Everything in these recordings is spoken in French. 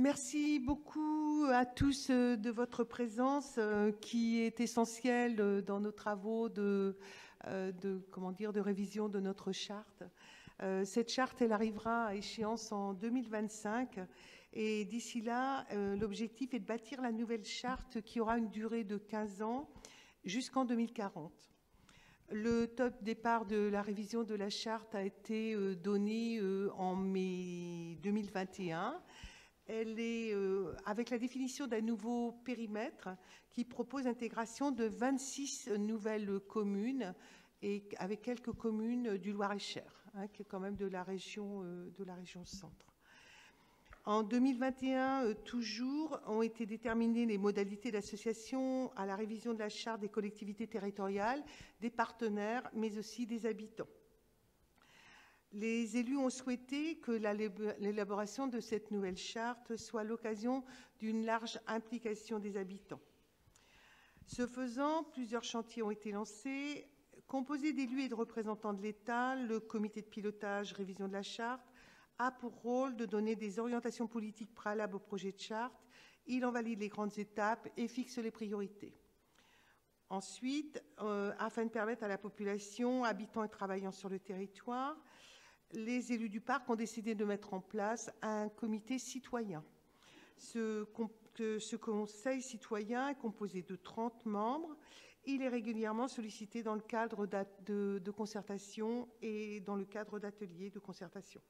Merci beaucoup à tous euh, de votre présence euh, qui est essentielle euh, dans nos travaux de, révision de notre charte. Cette charte, elle arrivera à échéance en 2025 et d'ici là, l'objectif est de bâtir la nouvelle charte qui aura une durée de 15 ans jusqu'en 2040. Le top départ de la révision de la charte a été donné en mai 2021 elle est euh, avec la définition d'un nouveau périmètre qui propose l'intégration de 26 nouvelles communes et avec quelques communes du Loir-et-Cher, hein, qui est quand même de la région, euh, de la région centre. En 2021, euh, toujours, ont été déterminées les modalités d'association à la révision de la charte des collectivités territoriales, des partenaires, mais aussi des habitants. Les élus ont souhaité que l'élaboration de cette nouvelle charte soit l'occasion d'une large implication des habitants. Ce faisant, plusieurs chantiers ont été lancés. Composé d'élus et de représentants de l'État, le comité de pilotage révision de la charte a pour rôle de donner des orientations politiques préalables au projet de charte. Il en valide les grandes étapes et fixe les priorités. Ensuite, euh, afin de permettre à la population, habitant et travaillant sur le territoire, les élus du parc ont décidé de mettre en place un comité citoyen. Ce, conseil citoyen est composé de 30 membres. Il est régulièrement sollicité dans le cadre de, concertation et dans le cadre d'ateliers de concertation.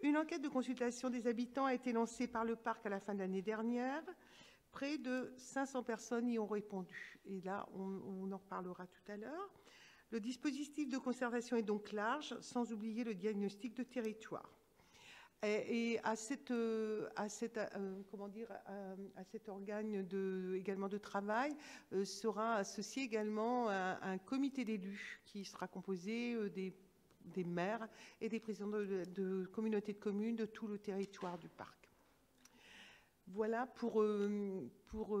Une enquête de consultation des habitants a été lancée par le parc à la fin de l'année dernière. Près de 500 personnes y ont répondu. Et là, on en reparlera tout à l'heure. Le dispositif de conservation est donc large, sans oublier le diagnostic de territoire. Et, à, euh, cet organe de, également de travail euh, sera associé également un, comité d'élus qui sera composé euh, des, maires et des présidents de, communautés de communes de tout le territoire du parc. Voilà pour, pour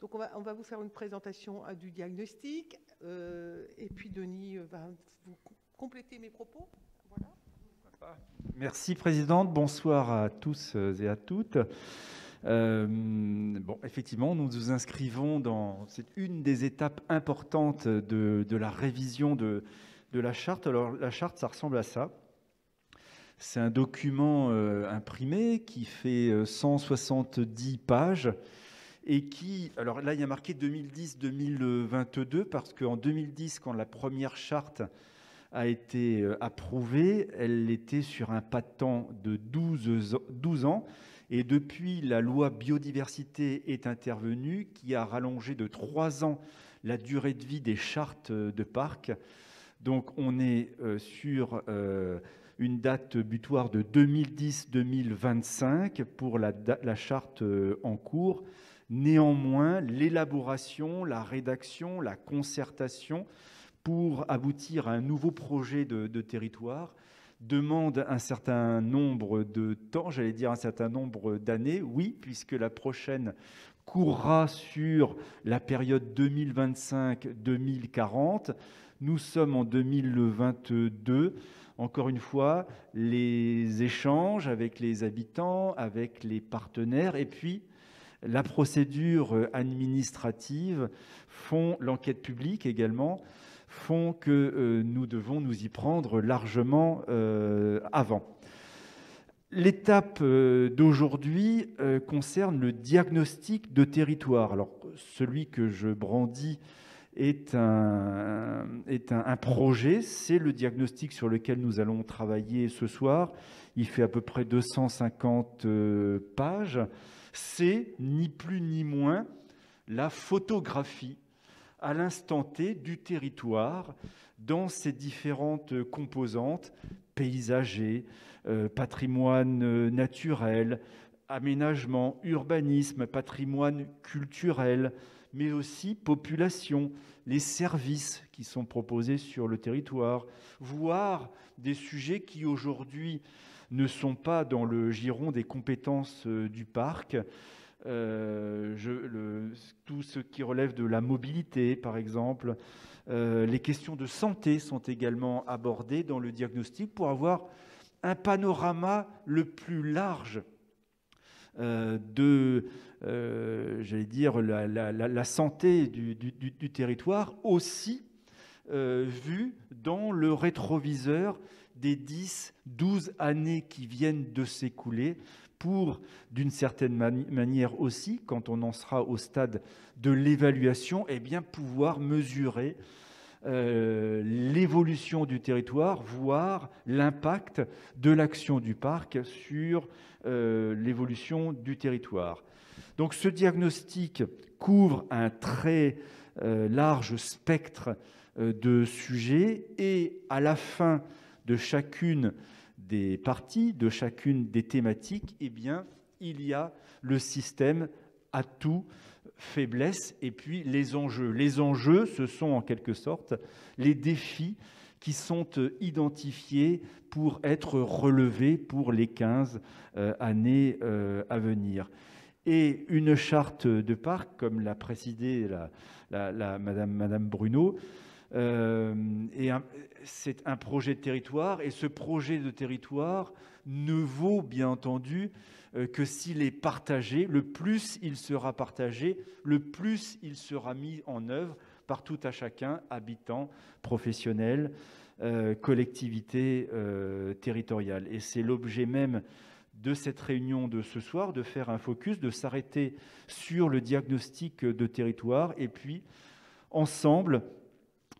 donc on va, on va, vous faire une présentation du diagnostic. Euh, et puis Denis va vous compléter mes propos. Merci Présidente, bonsoir à tous euh, et à toutes. bon, effectivement, nous nous inscrivons dans c'est une des étapes importantes de, la révision de, la charte. Alors la charte, ça ressemble à ça. C'est un document imprimé qui fait 170 pages et qui, alors là, il y a marqué 2010-2022, parce qu'en 2010, quand la première charte a été euh, approuvée, elle était sur un pas de temps de 12, 12 ans, et depuis, la loi biodiversité est intervenue, qui a rallongé de 3 ans la durée de vie des chartes de parc. Donc on est euh, sur euh, une date butoir de 2010-2025 pour la, charte en cours. Néanmoins, l'élaboration, la rédaction, la concertation pour aboutir à un nouveau projet de, territoire demande un certain nombre de temps, j'allais dire un certain nombre d'années, oui, puisque la prochaine courra sur la période 2025-2040. Nous sommes en 2022. Encore une fois, les échanges avec les habitants, avec les partenaires, et puis la procédure administrative font, l'enquête publique également, font que euh, nous devons nous y prendre largement euh, avant. L'étape euh, d'aujourd'hui concerne le diagnostic de territoire. Celui que je brandis est un, est un projet, c'est le diagnostic sur lequel nous allons travailler ce soir. Il fait à peu près 250 pages c'est ni plus ni moins la photographie à l'instant T du territoire dans ses différentes composantes, paysager, euh, patrimoine euh, naturel, aménagement, urbanisme, patrimoine culturel, mais aussi population, les services qui sont proposés sur le territoire, voire des sujets qui aujourd'hui ne sont pas dans le giron des compétences euh, du parc. Euh, tout ce qui relève de la mobilité, par exemple. Euh, les questions de santé sont également abordées dans le diagnostic pour avoir un panorama le plus large de, j'allais dire, la, santé du, territoire, aussi vu dans le rétroviseur des 10, 12 années qui viennent de s'écouler pour, d'une certaine manière aussi, quand on en sera au stade de l'évaluation, eh bien pouvoir mesurer euh, l'évolution du territoire, voire l'impact de l'action du parc sur euh, l'évolution du territoire. Donc ce diagnostic couvre un très euh, large spectre de sujets et à la fin de chacune des parties, de chacune des thématiques, eh bien, il y a le système atout, faiblesse et puis les enjeux. Les enjeux, ce sont en quelque sorte les défis qui sont identifiés pour être relevés pour les 15 euh, années euh, à venir. Et une charte de parc, comme l'a précisé la, Madame, Bruno, euh, et c'est un projet de territoire, et ce projet de territoire ne vaut bien entendu euh, que s'il est partagé. Le plus il sera partagé, le plus il sera mis en œuvre par tout à chacun, habitants, professionnels, euh, collectivités euh, territoriales. Et c'est l'objet même de cette réunion de ce soir, de faire un focus, de s'arrêter sur le diagnostic de territoire et puis ensemble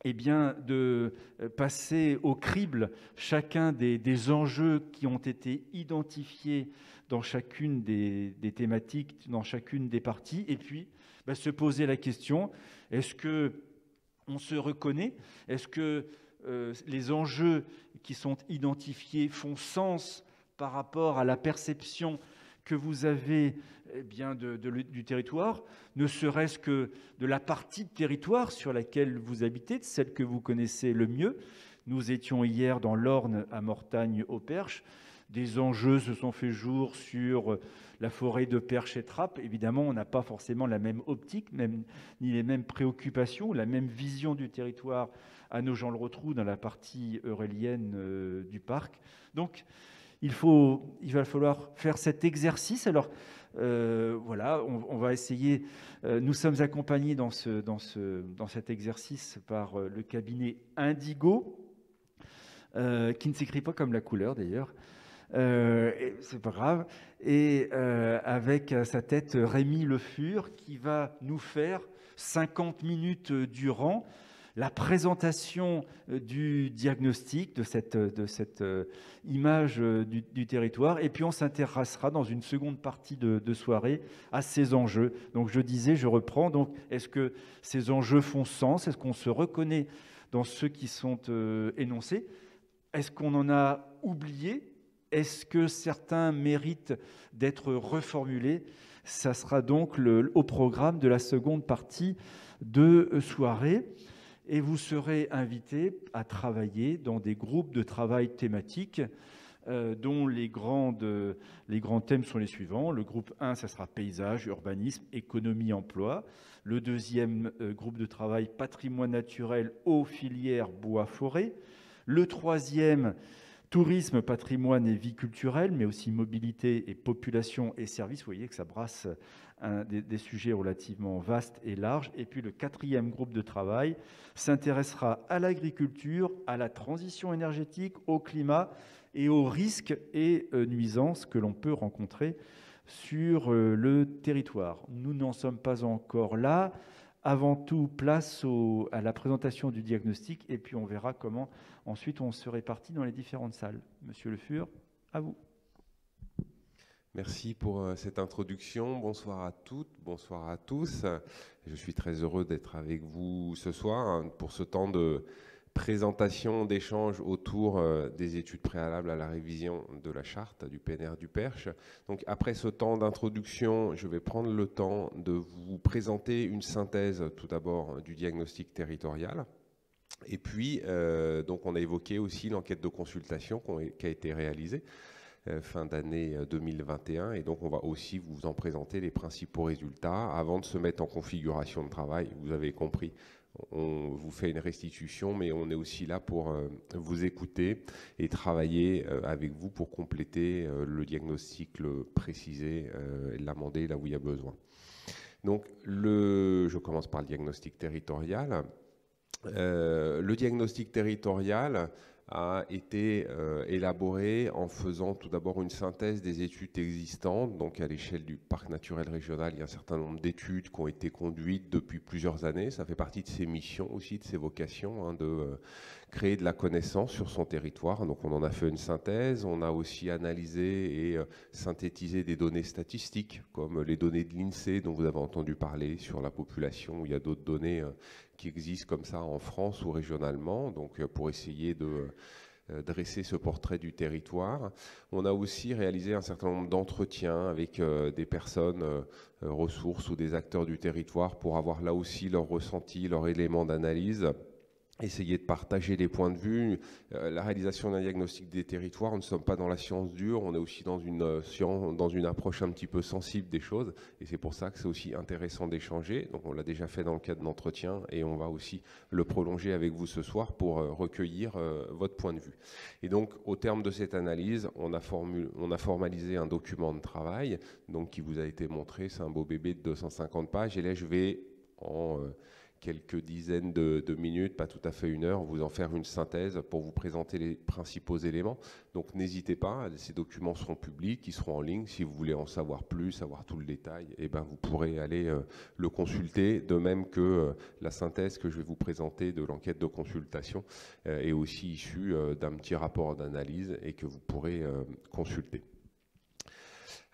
eh bien, de euh, passer au crible chacun des, enjeux qui ont été identifiés dans chacune des, thématiques, dans chacune des parties, et puis bah, se poser la question est-ce que on se reconnaît? Est-ce que euh, les enjeux qui sont identifiés font sens par rapport à la perception que vous avez eh bien, du territoire, ne serait-ce que de la partie de territoire sur laquelle vous habitez, de celle que vous connaissez le mieux. Nous étions hier dans l'Orne à Mortagne au Perche. Des enjeux se sont fait jour sur la forêt de Perche et Trappes. Évidemment, on n'a pas forcément la même optique, ni les mêmes préoccupations, la même vision du territoire à nos gens le retrouvent dans la partie eurélienne euh, du parc. Donc, il, faut, il va falloir faire cet exercice. Alors, euh, voilà, on, va essayer. Euh, nous sommes accompagnés dans, ce, dans, ce, dans cet exercice par euh, le cabinet Indigo, qui ne s'écrit pas comme la couleur d'ailleurs. c'est pas grave. Et avec à sa tête Rémi Le Fur, qui va nous faire 50 minutes durant la présentation euh, du diagnostic, de cette, euh, image euh, du, territoire, et puis on s'intéressera dans une seconde partie de, soirée à ces enjeux. Donc je disais, je reprends, est-ce que ces enjeux font sens? Est-ce qu'on se reconnaît dans ceux qui sont énoncés? Est-ce qu'on en a oublié? Est-ce que certains méritent d'être reformulés? Ça sera donc au programme de la seconde partie de soirée et vous serez invité à travailler dans des groupes de travail thématiques euh, dont les, les grands thèmes sont les suivants. Le groupe 1, ça sera paysage, urbanisme, économie, emploi. Le deuxième euh, groupe de travail, patrimoine naturel, eau, filière, bois, forêt. Le troisième, tourisme, patrimoine et vie culturelle, mais aussi mobilité et population et services. Vous voyez que ça brasse des, sujets relativement vastes et larges. Et puis le quatrième groupe de travail s'intéressera à l'agriculture, à la transition énergétique, au climat et aux risques et euh, nuisances que l'on peut rencontrer sur euh, le territoire. Nous n'en sommes pas encore là. Avant tout, place à la présentation du diagnostic et puis on verra comment ensuite on se répartit dans les différentes salles. Monsieur Le Fur, à vous. Merci pour euh, cette introduction. Bonsoir à toutes, bonsoir à tous. Je suis très heureux d'être avec vous ce soir hein, pour ce temps de présentation, d'échange autour euh, des études préalables à la révision de la charte du PNR du Perche. Donc après ce temps d'introduction, je vais prendre le temps de vous présenter une synthèse tout d'abord du diagnostic territorial. Et puis, euh, donc on a évoqué aussi l'enquête de consultation qui a été réalisée. Euh, fin d'année 2021. Euh, et donc, on va aussi vous en présenter les principaux résultats avant de se mettre en configuration de travail. Vous avez compris, on vous fait une restitution, mais on est aussi là pour vous écouter et travailler avec vous pour compléter le diagnostic, le préciser, l'amender là où il y a besoin. Donc, le, je commence par le diagnostic territorial. le diagnostic territorial, a été euh, élaboré en faisant tout d'abord une synthèse des études existantes. Donc à l'échelle du parc naturel régional, il y a un certain nombre d'études qui ont été conduites depuis plusieurs années. Ça fait partie de ses missions aussi, de ses vocations, hein, de euh, créer de la connaissance sur son territoire. Donc on en a fait une synthèse. On a aussi analysé et euh, synthétisé des données statistiques, comme les données de l'INSEE dont vous avez entendu parler sur la population. Il y a d'autres données qui existent comme ça en France ou régionalement, donc euh, pour essayer de euh, dresser ce portrait du territoire. On a aussi réalisé un certain nombre d'entretiens avec euh, des personnes ressources ou des acteurs du territoire pour avoir là aussi leur ressenti, leur élément d'analyse essayer de partager les points de vue. Euh, la réalisation d'un diagnostic des territoires, nous ne sommes pas dans la science dure, on est aussi dans une, euh, science, dans une approche un petit peu sensible des choses, et c'est pour ça que c'est aussi intéressant d'échanger. Donc on l'a déjà fait dans le cadre d'entretien, et on va aussi le prolonger avec vous ce soir pour euh, recueillir votre point de vue. Et donc au terme de cette analyse, on a, on a formalisé un document de travail, donc qui vous a été montré, c'est un beau bébé de 250 pages, et là je vais en quelques dizaines de, minutes, pas tout à fait une heure, vous en faire une synthèse pour vous présenter les principaux éléments. Donc n'hésitez pas, ces documents seront publics, ils seront en ligne. Si vous voulez en savoir plus, savoir tout le détail, eh ben, vous pourrez aller euh, le consulter, de même que euh, la synthèse que je vais vous présenter de l'enquête de consultation euh, est aussi issue d'un petit rapport d'analyse et que vous pourrez consulter.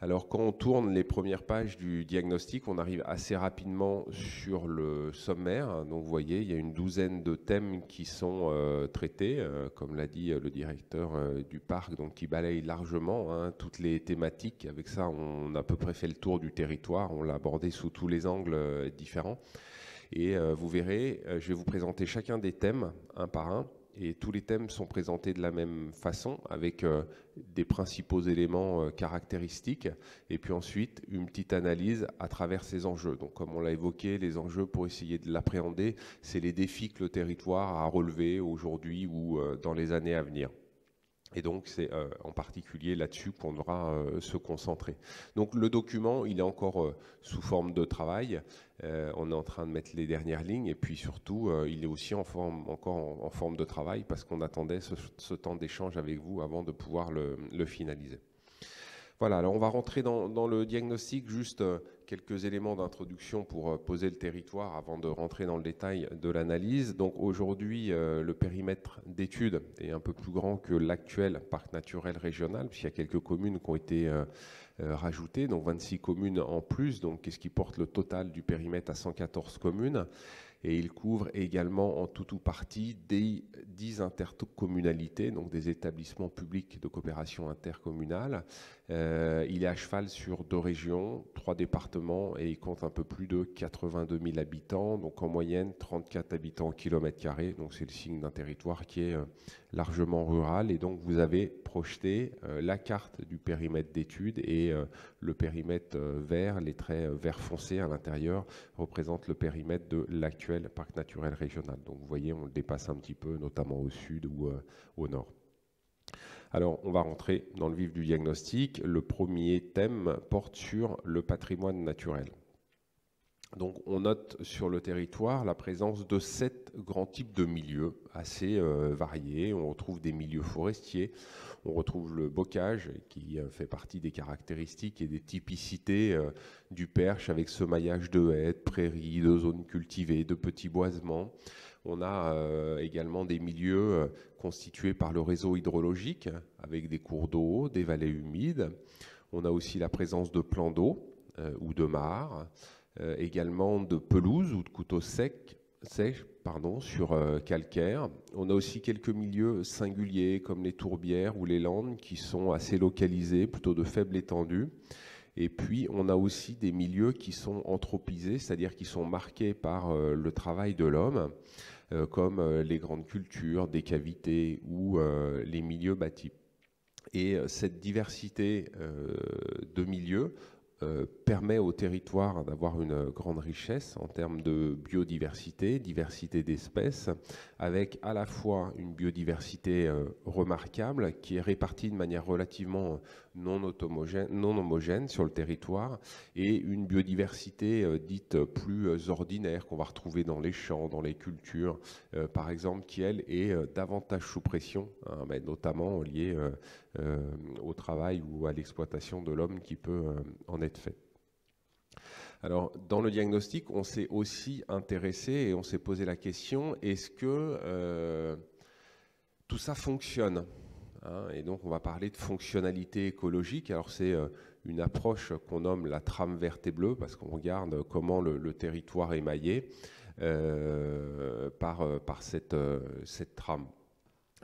Alors quand on tourne les premières pages du diagnostic, on arrive assez rapidement sur le sommaire. Donc vous voyez, il y a une douzaine de thèmes qui sont euh, traités, euh, comme l'a dit euh, le directeur du parc, donc qui balaye largement hein, toutes les thématiques. Avec ça, on a à peu près fait le tour du territoire, on l'a abordé sous tous les angles différents. Et vous verrez, je vais vous présenter chacun des thèmes un par un et tous les thèmes sont présentés de la même façon, avec euh, des principaux éléments euh, caractéristiques, et puis ensuite une petite analyse à travers ces enjeux. Donc comme on l'a évoqué, les enjeux pour essayer de l'appréhender, c'est les défis que le territoire a relevés aujourd'hui ou euh, dans les années à venir. Et donc, c'est euh, en particulier là-dessus qu'on devra euh, se concentrer. Donc, le document, il est encore euh, sous forme de travail. on est en train de mettre les dernières lignes. Et puis, surtout, il est aussi encore en, forme de travail parce qu'on attendait ce, temps d'échange avec vous avant de pouvoir le, finaliser. Voilà, alors on va rentrer dans, le diagnostic. Juste quelques éléments d'introduction pour euh, poser le territoire avant de rentrer dans le détail de l'analyse. Donc aujourd'hui, euh, le périmètre d'étude est un peu plus grand que l'actuel parc naturel régional, puisqu'il y a quelques communes qui ont été euh, rajoutées, donc 26 communes en plus, donc qu'est-ce qui porte le total du périmètre à 114 communes et il couvre également en tout ou partie des 10 intercommunalités, donc des établissements publics de coopération intercommunale. Euh, il est à cheval sur deux régions, trois départements et il compte un peu plus de 82 000 habitants, donc en moyenne 34 habitants au kilomètre carré. Donc c'est le signe d'un territoire qui est euh, largement rural et donc vous avez projeté euh, la carte du périmètre d'étude et le périmètre vert, les traits vert foncé à l'intérieur représentent le périmètre de l'actuel parc naturel régional. Donc vous voyez, on le dépasse un petit peu, notamment au sud ou au nord. Alors, on va rentrer dans le vif du diagnostic. Le premier thème porte sur le patrimoine naturel. Donc, on note sur le territoire la présence de sept grands types de milieux assez euh, variés. On retrouve des milieux forestiers, on retrouve le bocage qui fait partie des caractéristiques et des typicités euh, du Perche avec ce maillage de haies, de prairies, de zones cultivées, de petits boisements. On a euh, également des milieux euh, constitués par le réseau hydrologique avec des cours d'eau, des vallées humides. On a aussi la présence de plans d'eau euh, ou de mares, également de pelouses ou de couteaux secs, sèches sur calcaire. On a aussi quelques milieux singuliers comme les tourbières ou les landes qui sont assez localisés, plutôt de faible étendue. Et puis, on a aussi des milieux qui sont anthropisés, c'est-à-dire qui sont marqués par le travail de l'homme. Euh, comme euh, les grandes cultures, des cavités ou euh, les milieux bâtis. Et cette diversité de milieux euh, permet au territoire d'avoir une grande richesse en termes de biodiversité, diversité d'espèces, avec à la fois une biodiversité euh, remarquable qui est répartie de manière relativement non, homogène, sur le territoire et une biodiversité euh, dite plus ordinaire qu'on va retrouver dans les champs, dans les cultures, par exemple, qui elle est davantage sous pression, hein, mais notamment liée au travail ou à l'exploitation de l'homme qui peut en être fait. Alors, dans le diagnostic, on s'est aussi intéressé et on s'est posé la question est-ce que euh, tout ça fonctionne? Hein Et donc, on va parler de fonctionnalité écologique. Alors, c'est euh, une approche qu'on nomme la trame verte et bleue parce qu'on regarde comment le, territoire est maillé euh, par, par cette trame.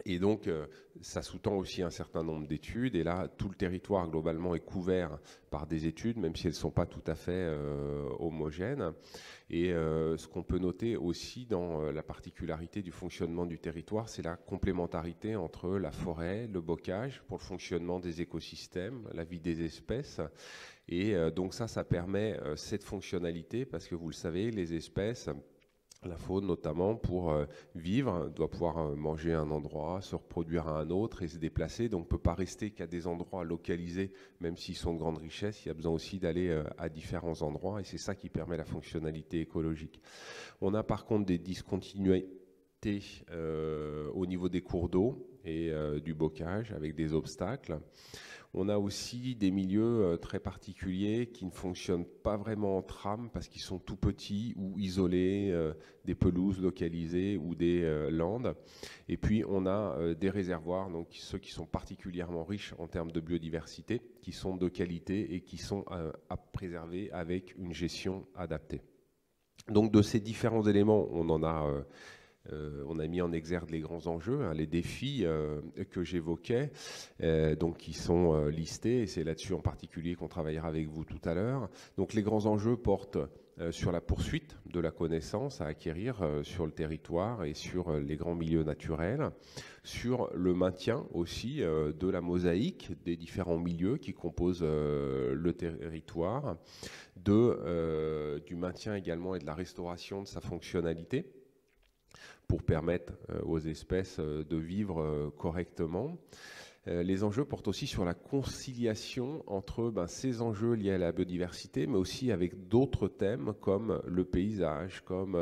Et donc, euh, ça sous-tend aussi un certain nombre d'études. Et là, tout le territoire globalement est couvert par des études, même si elles ne sont pas tout à fait euh, homogènes. Et euh, ce qu'on peut noter aussi dans la particularité du fonctionnement du territoire, c'est la complémentarité entre la forêt, le bocage pour le fonctionnement des écosystèmes, la vie des espèces. Et donc ça, ça permet cette fonctionnalité parce que vous le savez, les espèces la faune, notamment, pour euh, vivre, doit pouvoir euh, manger à un endroit, se reproduire à un autre et se déplacer. Donc, on ne peut pas rester qu'à des endroits localisés, même s'ils sont de grande richesse. Il y a besoin aussi d'aller euh, à différents endroits et c'est ça qui permet la fonctionnalité écologique. On a par contre des discontinuités au niveau des cours d'eau et du bocage avec des obstacles. On a aussi des milieux euh, très particuliers qui ne fonctionnent pas vraiment en tram parce qu'ils sont tout petits ou isolés, euh, des pelouses localisées ou des euh, landes. Et puis on a des réservoirs, donc ceux qui sont particulièrement riches en termes de biodiversité, qui sont de qualité et qui sont à préserver avec une gestion adaptée. Donc de ces différents éléments, on en a euh, on a mis en exergue les grands enjeux, hein, les défis euh, que j'évoquais, euh, donc qui sont listés, et c'est là-dessus en particulier qu'on travaillera avec vous tout à l'heure. Donc les grands enjeux portent sur la poursuite de la connaissance à acquérir sur le territoire et sur les grands milieux naturels, sur le maintien aussi de la mosaïque des différents milieux qui composent le territoire, du maintien également et de la restauration de sa fonctionnalité pour permettre euh, aux espèces euh, de vivre euh, correctement. Les enjeux portent aussi sur la conciliation entre ben, ces enjeux liés à la biodiversité, mais aussi avec d'autres thèmes comme le paysage, comme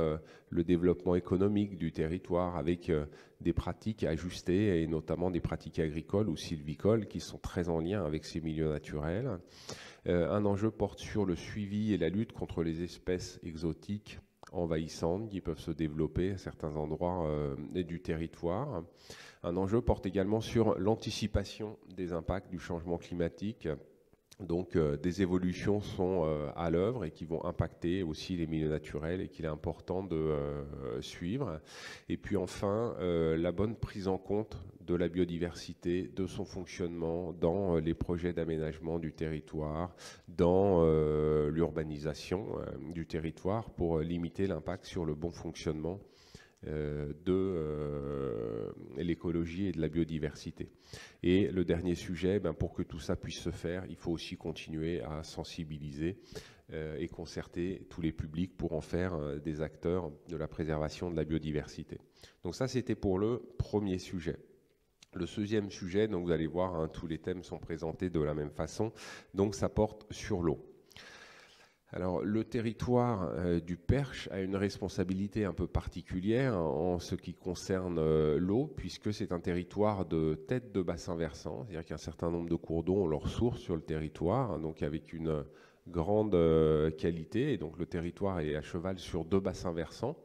le développement économique du territoire, avec des pratiques ajustées et notamment des pratiques agricoles ou sylvicoles qui sont très en lien avec ces milieux naturels. un enjeu porte sur le suivi et la lutte contre les espèces exotiques envahissantes qui peuvent se développer à certains endroits euh, du territoire. Un enjeu porte également sur l'anticipation des impacts du changement climatique donc euh, des évolutions sont euh, à l'œuvre et qui vont impacter aussi les milieux naturels et qu'il est important de euh, suivre. Et puis enfin, la bonne prise en compte de la biodiversité, de son fonctionnement dans les projets d'aménagement du territoire, dans l'urbanisation du territoire pour limiter l'impact sur le bon fonctionnement de euh, l'écologie et de la biodiversité. Et le dernier sujet, ben, pour que tout ça puisse se faire, il faut aussi continuer à sensibiliser euh, et concerter tous les publics pour en faire des acteurs de la préservation de la biodiversité. Donc ça, c'était pour le premier sujet. Le deuxième sujet, donc vous allez voir, hein, tous les thèmes sont présentés de la même façon, donc ça porte sur l'eau. Alors, le territoire euh, du Perche a une responsabilité un peu particulière en ce qui concerne euh, l'eau, puisque c'est un territoire de tête de bassin versant, c'est-à-dire qu'un certain nombre de cours d'eau ont leur source sur le territoire, donc avec une grande euh, qualité, et donc le territoire est à cheval sur deux bassins versants.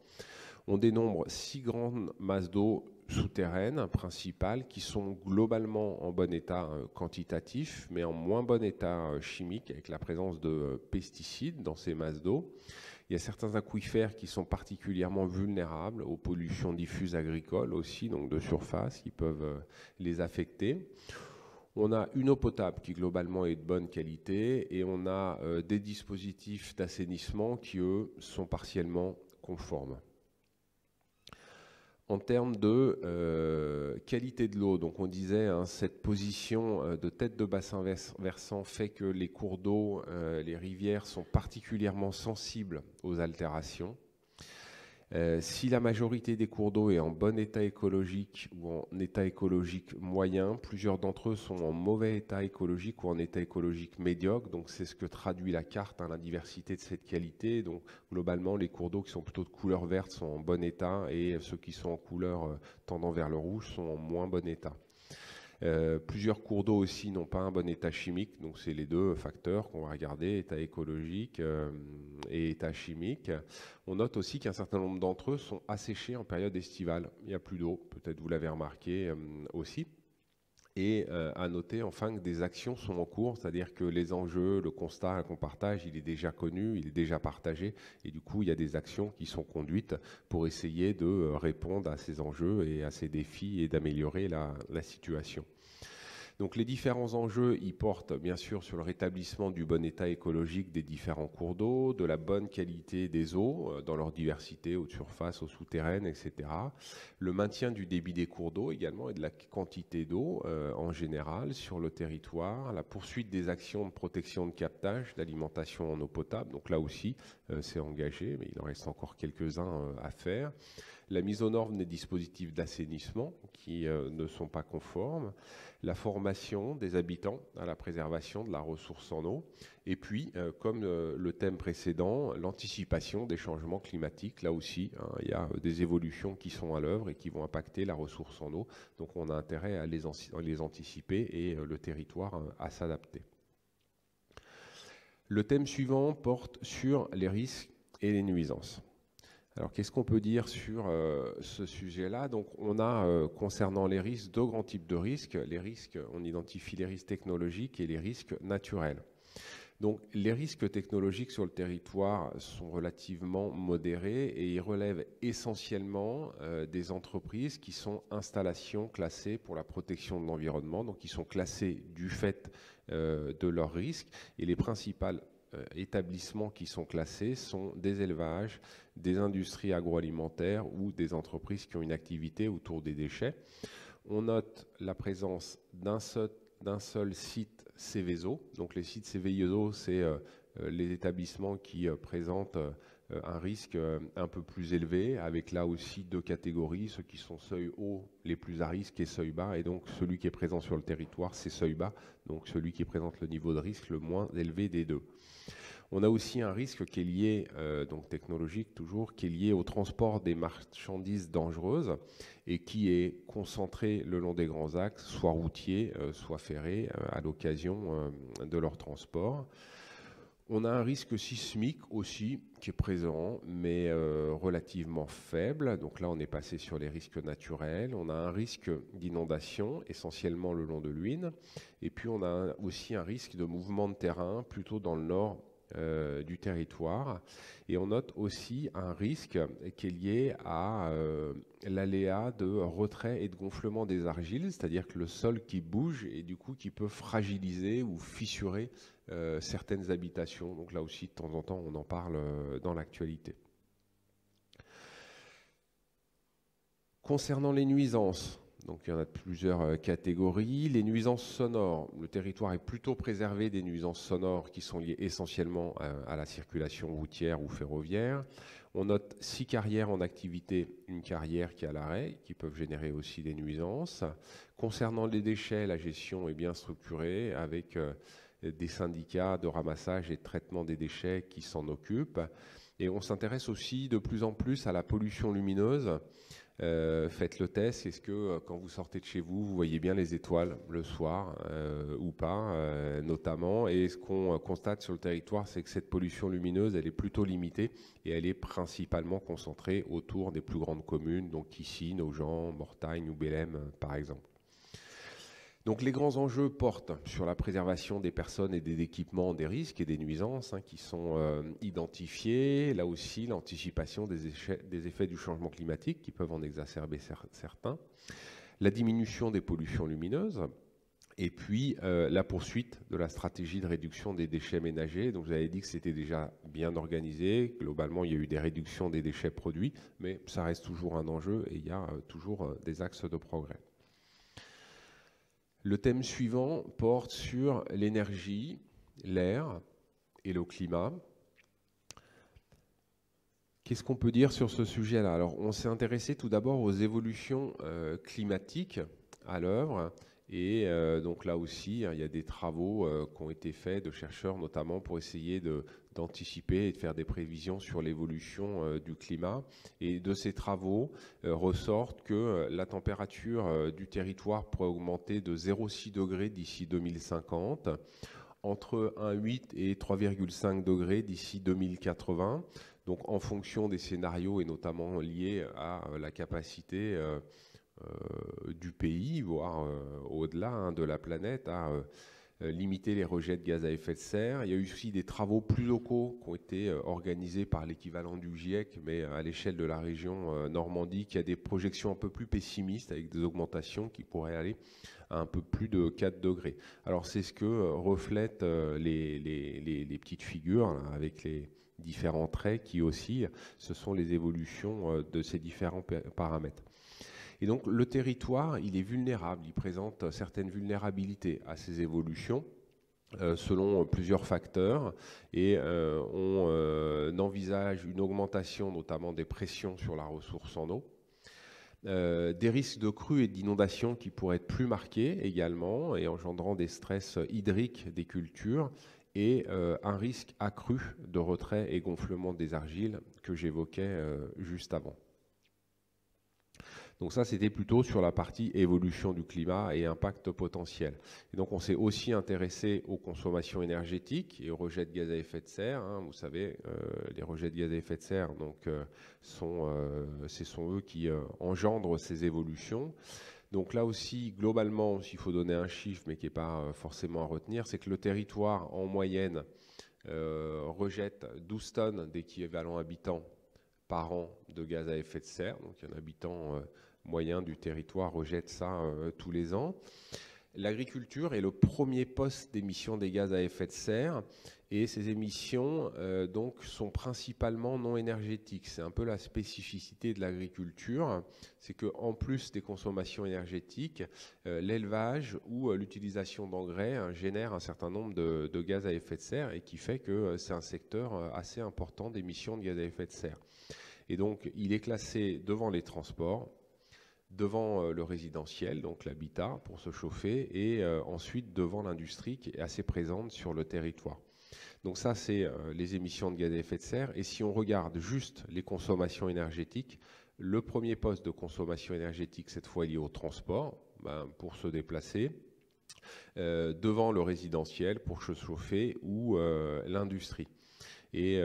On dénombre six grandes masses d'eau souterraines principales qui sont globalement en bon état euh, quantitatif, mais en moins bon état euh, chimique avec la présence de euh, pesticides dans ces masses d'eau. Il y a certains aquifères qui sont particulièrement vulnérables aux pollutions diffuses agricoles aussi, donc de surface, qui peuvent les affecter. On a une eau potable qui globalement est de bonne qualité et on a des dispositifs d'assainissement qui, eux, sont partiellement conformes. En termes de euh, qualité de l'eau, donc on disait hein, cette position euh, de tête de bassin versant fait que les cours d'eau, euh, les rivières sont particulièrement sensibles aux altérations. Euh, si la majorité des cours d'eau est en bon état écologique ou en état écologique moyen, plusieurs d'entre eux sont en mauvais état écologique ou en état écologique médiocre. Donc c'est ce que traduit la carte, hein, la diversité de cette qualité. Donc globalement, les cours d'eau qui sont plutôt de couleur verte sont en bon état et ceux qui sont en couleur euh, tendant vers le rouge sont en moins bon état. Euh, plusieurs cours d'eau aussi n'ont pas un bon état chimique, donc c'est les deux facteurs qu'on va regarder, état écologique euh, et état chimique. On note aussi qu'un certain nombre d'entre eux sont asséchés en période estivale. Il n'y a plus d'eau, peut-être vous l'avez remarqué euh, aussi. Et à noter enfin que des actions sont en cours, c'est-à-dire que les enjeux, le constat qu'on partage, il est déjà connu, il est déjà partagé, et du coup il y a des actions qui sont conduites pour essayer de répondre à ces enjeux et à ces défis et d'améliorer la, la situation. Donc les différents enjeux, ils portent bien sûr sur le rétablissement du bon état écologique des différents cours d'eau, de la bonne qualité des eaux euh, dans leur diversité, haute surface, eau souterraine, etc. Le maintien du débit des cours d'eau également et de la quantité d'eau euh, en général sur le territoire, la poursuite des actions de protection de captage, d'alimentation en eau potable. Donc là aussi, euh, c'est engagé, mais il en reste encore quelques-uns à faire la mise aux normes des dispositifs d'assainissement qui ne sont pas conformes, la formation des habitants à la préservation de la ressource en eau, et puis, euh, comme euh, le thème précédent, l'anticipation des changements climatiques. Là aussi, hein, il y a des évolutions qui sont à l'œuvre et qui vont impacter la ressource en eau, donc on a intérêt à les, anticiper et euh, le territoire à s'adapter. Le thème suivant porte sur les risques et les nuisances. Alors, qu'est-ce qu'on peut dire sur euh, ce sujet-là? Donc, on a, euh, concernant les risques, deux grands types de risques. Les risques, on identifie les risques technologiques et les risques naturels. Donc, les risques technologiques sur le territoire sont relativement modérés et ils relèvent essentiellement euh, des entreprises qui sont installations classées pour la protection de l'environnement, donc qui sont classées du fait de leurs risques. Et les principales établissements qui sont classés sont des élevages, des industries agroalimentaires ou des entreprises qui ont une activité autour des déchets. On note la présence d'un seul, site Céveso. Donc les sites Céveso, c'est euh, euh, les établissements qui euh, présentent un risque un peu plus élevé, avec là aussi deux catégories, ceux qui sont seuil haut, les plus à risque, et seuil bas. Et donc celui qui est présent sur le territoire, c'est seuil bas, donc celui qui présente le niveau de risque le moins élevé des deux. On a aussi un risque qui est lié, euh, donc technologique toujours, qui est lié au transport des marchandises dangereuses et qui est concentré le long des grands axes, soit routiers, euh, soit ferrés, euh, à l'occasion de leur transport. On a un risque sismique aussi qui est présent, mais relativement faible. Donc là, on est passé sur les risques naturels. On a un risque d'inondation, essentiellement le long de l'Uine. Et puis, on a aussi un risque de mouvement de terrain, plutôt dans le nord euh, du territoire. Et on note aussi un risque qui est lié à euh, l'aléa de retrait et de gonflement des argiles, c'est-à-dire que le sol qui bouge et du coup qui peut fragiliser ou fissurer euh, certaines habitations. Donc là aussi, de temps en temps, on en parle dans l'actualité. Concernant les nuisances, il y en a plusieurs euh, catégories. Les nuisances sonores, le territoire est plutôt préservé des nuisances sonores qui sont liées essentiellement à, la circulation routière ou ferroviaire. On note six carrières en activité, une carrière qui est à l'arrêt, qui peuvent générer aussi des nuisances. Concernant les déchets, la gestion est bien structurée avec euh, des syndicats de ramassage et de traitement des déchets qui s'en occupent. Et on s'intéresse aussi de plus en plus à la pollution lumineuse. Euh, faites le test. Est-ce que euh, quand vous sortez de chez vous, vous voyez bien les étoiles le soir euh, ou pas, notamment? Et ce qu'on constate sur le territoire, c'est que cette pollution lumineuse, elle est plutôt limitée et elle est principalement concentrée autour des plus grandes communes, donc ici, Nogent, Mortagne ou Bélem, par exemple. Donc les grands enjeux portent sur la préservation des personnes et des équipements des risques et des nuisances hein, qui sont euh, identifiés. Là aussi, l'anticipation des, des, effets du changement climatique qui peuvent en exacerber certains. La diminution des pollutions lumineuses, Et puis la poursuite de la stratégie de réduction des déchets ménagers. Donc vous avez dit que c'était déjà bien organisé. Globalement, il y a eu des réductions des déchets produits, mais ça reste toujours un enjeu et il y a toujours des axes de progrès. Le thème suivant porte sur l'énergie, l'air et le climat. Qu'est-ce qu'on peut dire sur ce sujet-là? Alors, on s'est intéressé tout d'abord aux évolutions euh, climatiques à l'œuvre. Et euh, donc là aussi, hein, il y a des travaux euh, qui ont été faits de chercheurs notamment pour essayer d'anticiper et de faire des prévisions sur l'évolution du climat. Et de ces travaux ressortent que la température du territoire pourrait augmenter de 0,6 degrés d'ici 2050 entre 1,8 et 3,5 degrés d'ici 2080 donc en fonction des scénarios et notamment liés à euh, la capacité euh, euh, du pays, voire au-delà hein, de la planète, à limiter les rejets de gaz à effet de serre. Il y a eu aussi des travaux plus locaux qui ont été organisés par l'équivalent du GIEC, mais à l'échelle de la région Normandie, qui a des projections un peu plus pessimistes, avec des augmentations qui pourraient aller à un peu plus de 4 degrés. Alors c'est ce que reflètent les, petites figures avec les, différents traits qui oscillent, ce sont les évolutions euh, de ces différents paramètres. Et donc le territoire, il est vulnérable, il présente certaines vulnérabilités à ces évolutions. Euh, selon plusieurs facteurs et euh, on envisage une augmentation notamment des pressions sur la ressource en eau, des risques de crues et d'inondations qui pourraient être plus marqués également et engendrant des stress hydriques des cultures et euh, un risque accru de retrait et gonflement des argiles que j'évoquais euh, juste avant. Donc ça, c'était plutôt sur la partie évolution du climat et impact potentiel. Et donc on s'est aussi intéressé aux consommations énergétiques et aux rejets de gaz à effet de serre. Hein. Vous savez, euh, les rejets de gaz à effet de serre, donc, sont, ce sont eux qui engendrent ces évolutions. Donc là aussi, globalement, s'il faut donner un chiffre, mais qui n'est pas euh, forcément à retenir, c'est que le territoire, en moyenne, euh, rejette 12 tonnes d'équivalent habitant par an de gaz à effet de serre. Donc un habitant euh, moyen du territoire rejette ça tous les ans. L'agriculture est le premier poste d'émission des gaz à effet de serre et ces émissions euh, donc sont principalement non énergétiques. C'est un peu la spécificité de l'agriculture, c'est qu'en plus des consommations énergétiques, euh, l'élevage ou euh, l'utilisation d'engrais hein, génère un certain nombre de, de, gaz à effet de serre et qui fait que c'est un secteur assez important d'émissions de gaz à effet de serre. Et donc il est classé devant les transports, devant le résidentiel, donc l'habitat pour se chauffer, et ensuite devant l'industrie qui est assez présente sur le territoire. Donc ça, c'est euh, les émissions de gaz à effet de serre. Et si on regarde juste les consommations énergétiques, le premier poste de consommation énergétique, cette fois lié au transport, ben, pour se déplacer, euh, devant le résidentiel pour se chauffer ou euh, l'industrie. Et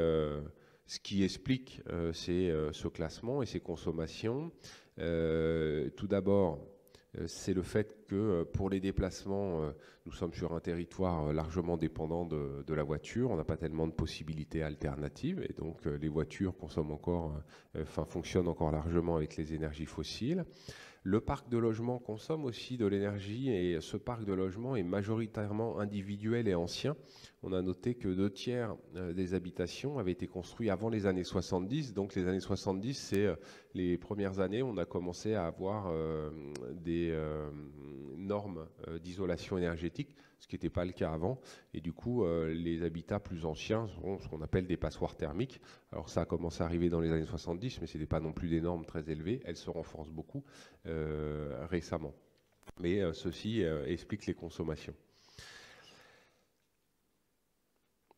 ce qui explique ce classement et ces consommations, tout d'abord, euh, c'est le fait que euh, pour les déplacements, euh, nous sommes sur un territoire largement dépendant de, la voiture. On n'a pas tellement de possibilités alternatives et donc les voitures consomment encore, enfin fonctionnent encore largement avec les énergies fossiles. Le parc de logement consomme aussi de l'énergie et ce parc de logement est majoritairement individuel et ancien. On a noté que deux tiers euh, des habitations avaient été construits avant les années 70. Donc les années 70, c'est euh, les premières années où on a commencé à avoir euh, des normes d'isolation énergétique, ce qui n'était pas le cas avant. Et du coup, les habitats plus anciens sont ce qu'on appelle des passoires thermiques. Alors ça a commencé à arriver dans les années 70, mais ce n'était pas non plus des normes très élevées. Elles se renforcent beaucoup récemment. Mais ceci explique les consommations.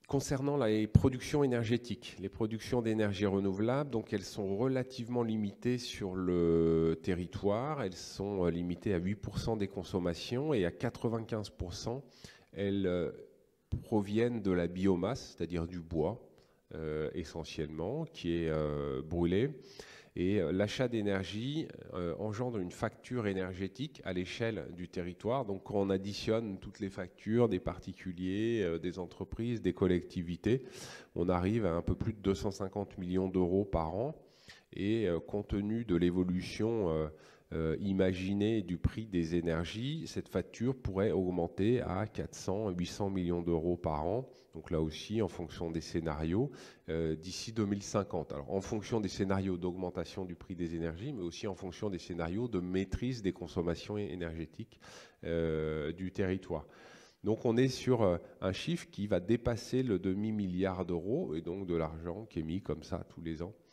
Concernant les productions énergétiques, les productions d'énergie renouvelable, donc elles sont relativement limitées sur le territoire. Elles sont euh, limitées à 8% des consommations et à 95%, elles euh, proviennent de la biomasse, c'est-à-dire du bois euh, essentiellement, qui est brûlé. Et euh, l'achat d'énergie euh, engendre une facture énergétique à l'échelle du territoire. Donc quand on additionne toutes les factures des particuliers, euh, des entreprises, des collectivités, on arrive à un peu plus de 250 millions d'euros par an. Et compte tenu de l'évolution euh, du prix des énergies, cette facture pourrait augmenter à 400, 800 millions d'euros par an. Donc là aussi, en fonction des scénarios, euh, d'ici 2050. Alors en fonction des scénarios d'augmentation du prix des énergies, mais aussi en fonction des scénarios de maîtrise des consommations énergétiques euh, du territoire. Donc on est sur un chiffre qui va dépasser le demi-milliard d'euros et donc de l'argent qui est mis comme ça tous les ans euh,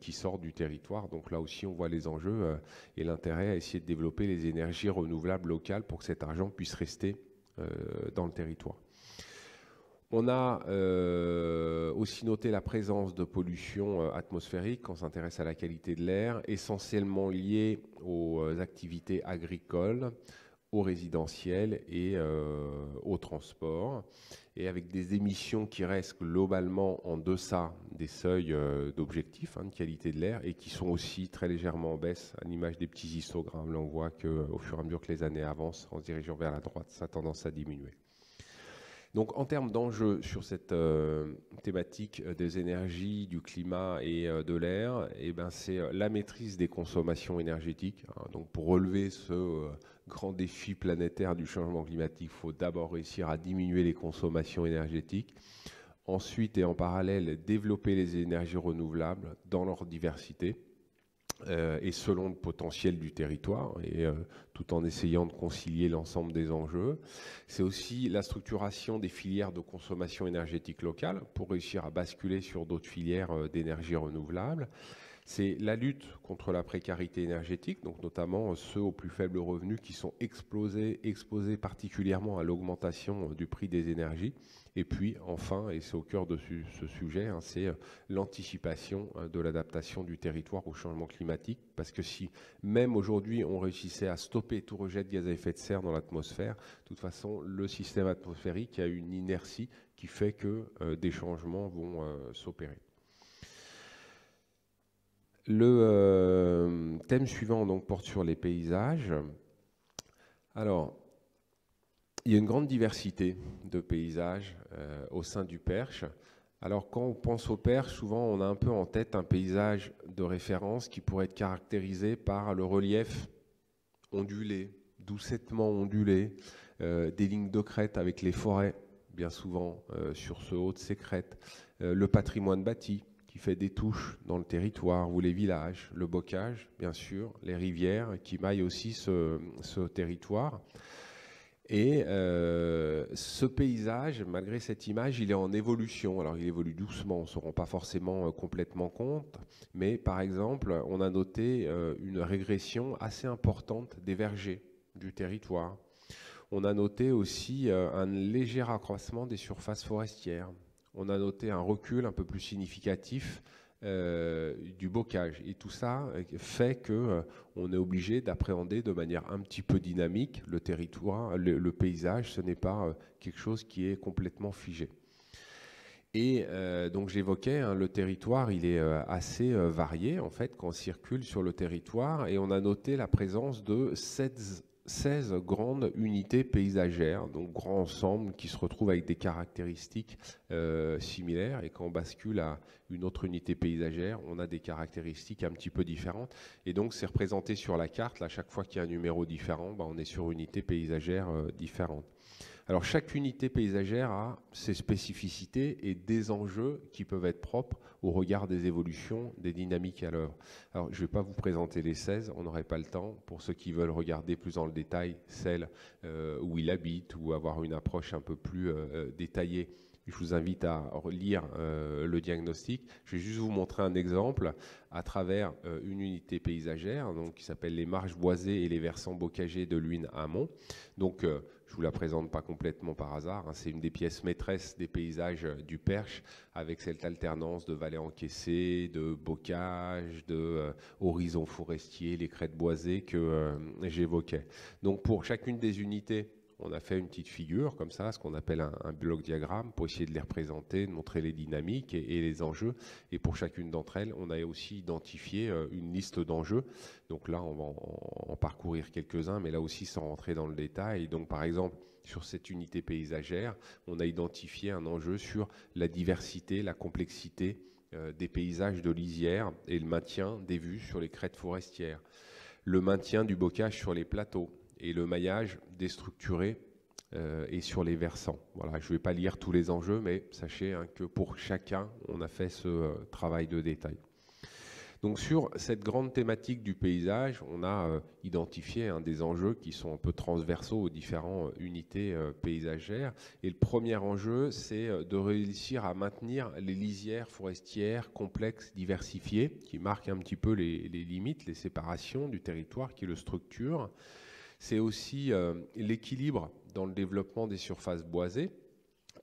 qui sort du territoire. Donc là aussi, on voit les enjeux euh, et l'intérêt à essayer de développer les énergies renouvelables locales pour que cet argent puisse rester euh, dans le territoire. On a aussi noté la présence de pollution atmosphérique quand on s'intéresse à la qualité de l'air, essentiellement liée aux activités agricoles, au résidentiel et au transport et avec des émissions qui restent globalement en deçà des seuils euh, d'objectifs hein, de qualité de l'air et qui sont aussi très légèrement en baisse, à l'image des petits histogrammes. Là, on voit qu'au fur et à mesure que les années avancent, en se dirigeant vers la droite, ça a tendance à diminuer. Donc, en termes d'enjeux sur cette euh, thématique euh, des énergies, du climat et de l'air, eh ben, c'est la maîtrise des consommations énergétiques. Hein. donc, pour relever ce grand défi planétaire du changement climatique, il faut d'abord réussir à diminuer les consommations énergétiques. Ensuite et en parallèle, développer les énergies renouvelables dans leur diversité euh, et selon le potentiel du territoire, et euh, tout en essayant de concilier l'ensemble des enjeux. C'est aussi la structuration des filières de consommation énergétique locale pour réussir à basculer sur d'autres filières euh, d'énergie renouvelable. C'est la lutte contre la précarité énergétique, donc notamment ceux aux plus faibles revenus qui sont explosés, exposés particulièrement à l'augmentation du prix des énergies. Et puis enfin, et c'est au cœur de ce sujet, hein, c'est euh, l'anticipation euh, de l'adaptation du territoire au changement climatique. Parce que si même aujourd'hui on réussissait à stopper tout rejet de gaz à effet de serre dans l'atmosphère, de toute façon le système atmosphérique a une inertie qui fait que euh, des changements vont s'opérer. Le euh, thème suivant donc, porte sur les paysages. Alors, il y a une grande diversité de paysages euh, au sein du Perche. Alors, quand on pense au Perche, souvent on a un peu en tête un paysage de référence qui pourrait être caractérisé par le relief ondulé, doucettement ondulé, euh, des lignes de crête avec les forêts, bien souvent sur ce haut de ces crêtes, le patrimoine bâti, qui fait des touches dans le territoire, ou les villages, le bocage, bien sûr, les rivières qui maillent aussi ce, territoire. Et euh, ce paysage, malgré cette image, il est en évolution. Alors il évolue doucement, on ne se rend pas forcément euh, complètement compte, mais par exemple, on a noté euh, une régression assez importante des vergers du territoire. On a noté aussi un léger accroissement des surfaces forestières on a noté un recul un peu plus significatif euh, du bocage. Et tout ça fait que euh, est obligé d'appréhender de manière un petit peu dynamique le territoire, le, paysage. Ce n'est pas euh, quelque chose qui est complètement figé. Et donc j'évoquais, hein, le territoire, il est assez varié en fait quand on circule sur le territoire, et on a noté la présence de 7 16 grandes unités paysagères, donc grands ensembles qui se retrouvent avec des caractéristiques euh, similaires. Et quand on bascule à une autre unité paysagère, on a des caractéristiques un petit peu différentes. Et donc c'est représenté sur la carte. à chaque fois qu'il y a un numéro différent, bah, on est sur une unité paysagère euh, différente. Alors chaque unité paysagère a ses spécificités et des enjeux qui peuvent être propres au regard des évolutions, des dynamiques à l'œuvre. Alors je ne vais pas vous présenter les 16, on n'aurait pas le temps. Pour ceux qui veulent regarder plus dans le détail celles euh, où il habite ou avoir une approche un peu plus euh, euh, détaillée, je vous invite à lire le diagnostic. Je vais juste vous montrer un exemple à travers une unité paysagère donc, qui s'appelle les marges boisées et les versants bocagés de l'Uine Amont. Donc, je vous la présente pas complètement par hasard. Hein. C'est une des pièces maîtresses des paysages euh, du Perche, avec cette alternance de vallées encaissées, de bocage, de euh, horizons forestiers, les crêtes boisées que euh, j'évoquais. Donc pour chacune des unités, on a fait une petite figure comme ça, ce qu'on appelle un, bloc diagramme, pour essayer de les représenter, de montrer les dynamiques et, les enjeux. Et pour chacune d'entre elles, on a aussi identifié euh, une liste d'enjeux. Donc là, on va en, parcourir quelques-uns, mais là aussi sans rentrer dans le détail. Donc par exemple, sur cette unité paysagère, on a identifié un enjeu sur la diversité, la complexité euh, des paysages de lisière et le maintien des vues sur les crêtes forestières le maintien du bocage sur les plateaux et le maillage déstructuré euh, et sur les versants. Voilà, je ne vais pas lire tous les enjeux, mais sachez hein, que pour chacun, on a fait ce euh, travail de détail. Donc sur cette grande thématique du paysage, on a euh, identifié un des enjeux qui sont un peu transversaux aux différentes unités paysagères. Et le premier enjeu, c'est de réussir à maintenir les lisières forestières complexes, diversifiées, qui marquent un petit peu les, les limites, les séparations du territoire qui le structure. C'est aussi l'équilibre dans le développement des surfaces boisées,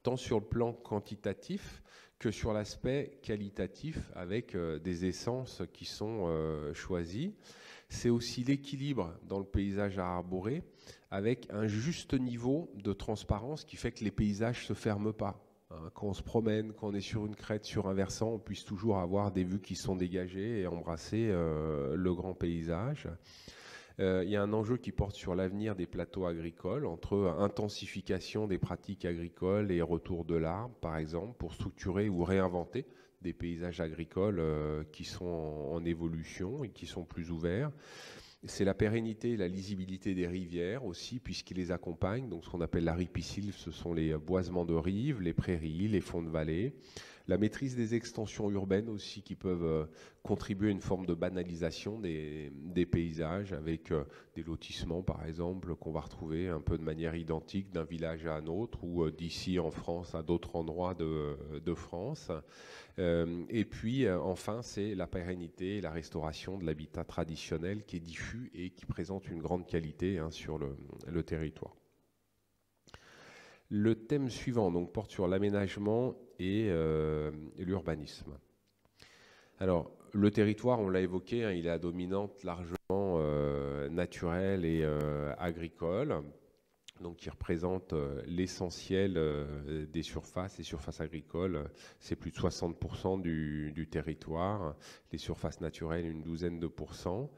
tant sur le plan quantitatif que sur l'aspect qualitatif avec euh, des essences qui sont euh, choisies. C'est aussi l'équilibre dans le paysage à arborer avec un juste niveau de transparence qui fait que les paysages ne se ferment pas. Hein. quand on se promène, quand on est sur une crête, sur un versant, on puisse toujours avoir des vues qui sont dégagées et embrasser euh, le grand paysage. Euh, il y a un enjeu qui porte sur l'avenir des plateaux agricoles, entre intensification des pratiques agricoles et retour de l'arbre, par exemple, pour structurer ou réinventer des paysages agricoles euh, qui sont en, évolution et qui sont plus ouverts. C'est la pérennité et la lisibilité des rivières aussi, puisqu'ils les accompagnent. Donc, ce qu'on appelle la ripisylve, ce sont les boisements de rives, les prairies, les fonds de vallée la maîtrise des extensions urbaines aussi qui peuvent euh, contribuer à une forme de banalisation des, paysages avec euh, des lotissements par exemple qu'on va retrouver un peu de manière identique d'un village à un autre ou euh, d'ici en France à d'autres endroits de, France. et puis enfin c'est la pérennité et la restauration de l'habitat traditionnel qui est diffus et qui présente une grande qualité hein, sur le territoire. Le thème suivant porte sur l'aménagement euh, l'urbanisme. Alors, le territoire, on l'a évoqué, hein, il est à dominante largement euh, naturelle et euh, agricole, donc qui représente l'essentiel des surfaces. Les surfaces agricoles, c'est plus de 60% du, du, territoire. Les surfaces naturelles, une douzaine de pourcents.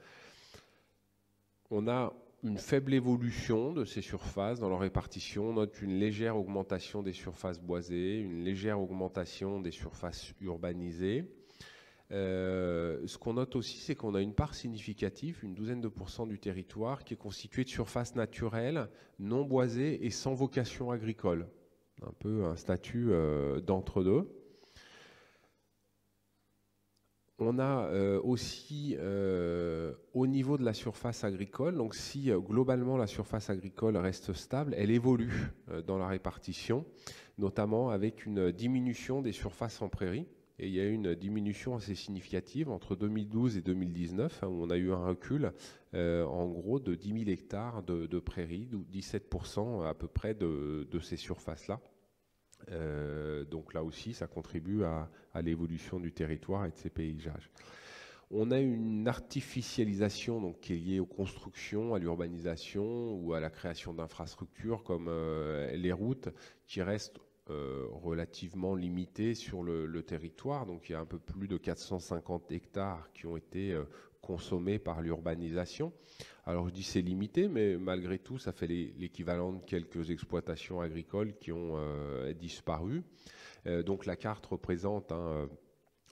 On a une faible évolution de ces surfaces dans leur répartition. On note une légère augmentation des surfaces boisées, une légère augmentation des surfaces urbanisées. Euh, ce qu'on note aussi, c'est qu'on a une part significative, une douzaine de pourcents du territoire, qui est constituée de surfaces naturelles, non boisées et sans vocation agricole. Un peu un statut euh, d'entre-deux. On a euh, aussi euh, au niveau de la surface agricole, donc si euh, globalement la surface agricole reste stable, elle évolue dans la répartition, notamment avec une diminution des surfaces en prairie. Et il y a eu une diminution assez significative entre 2012 et 2019, hein, où on a eu un recul en gros de 10 000 hectares de, de prairies, 17% à peu près de ces surfaces-là. Euh, donc là aussi, ça contribue à, l'évolution du territoire et de ses paysages. On a une artificialisation donc, qui est liée aux constructions, à l'urbanisation ou à la création d'infrastructures comme euh, les routes qui restent euh, relativement limitées sur le, le, territoire. Donc il y a un peu plus de 450 hectares qui ont été consommés par l'urbanisation. Alors je dis c'est limité, mais malgré tout, ça fait l'équivalent de quelques exploitations agricoles qui ont euh, disparu. Euh, donc la carte représente hein, euh,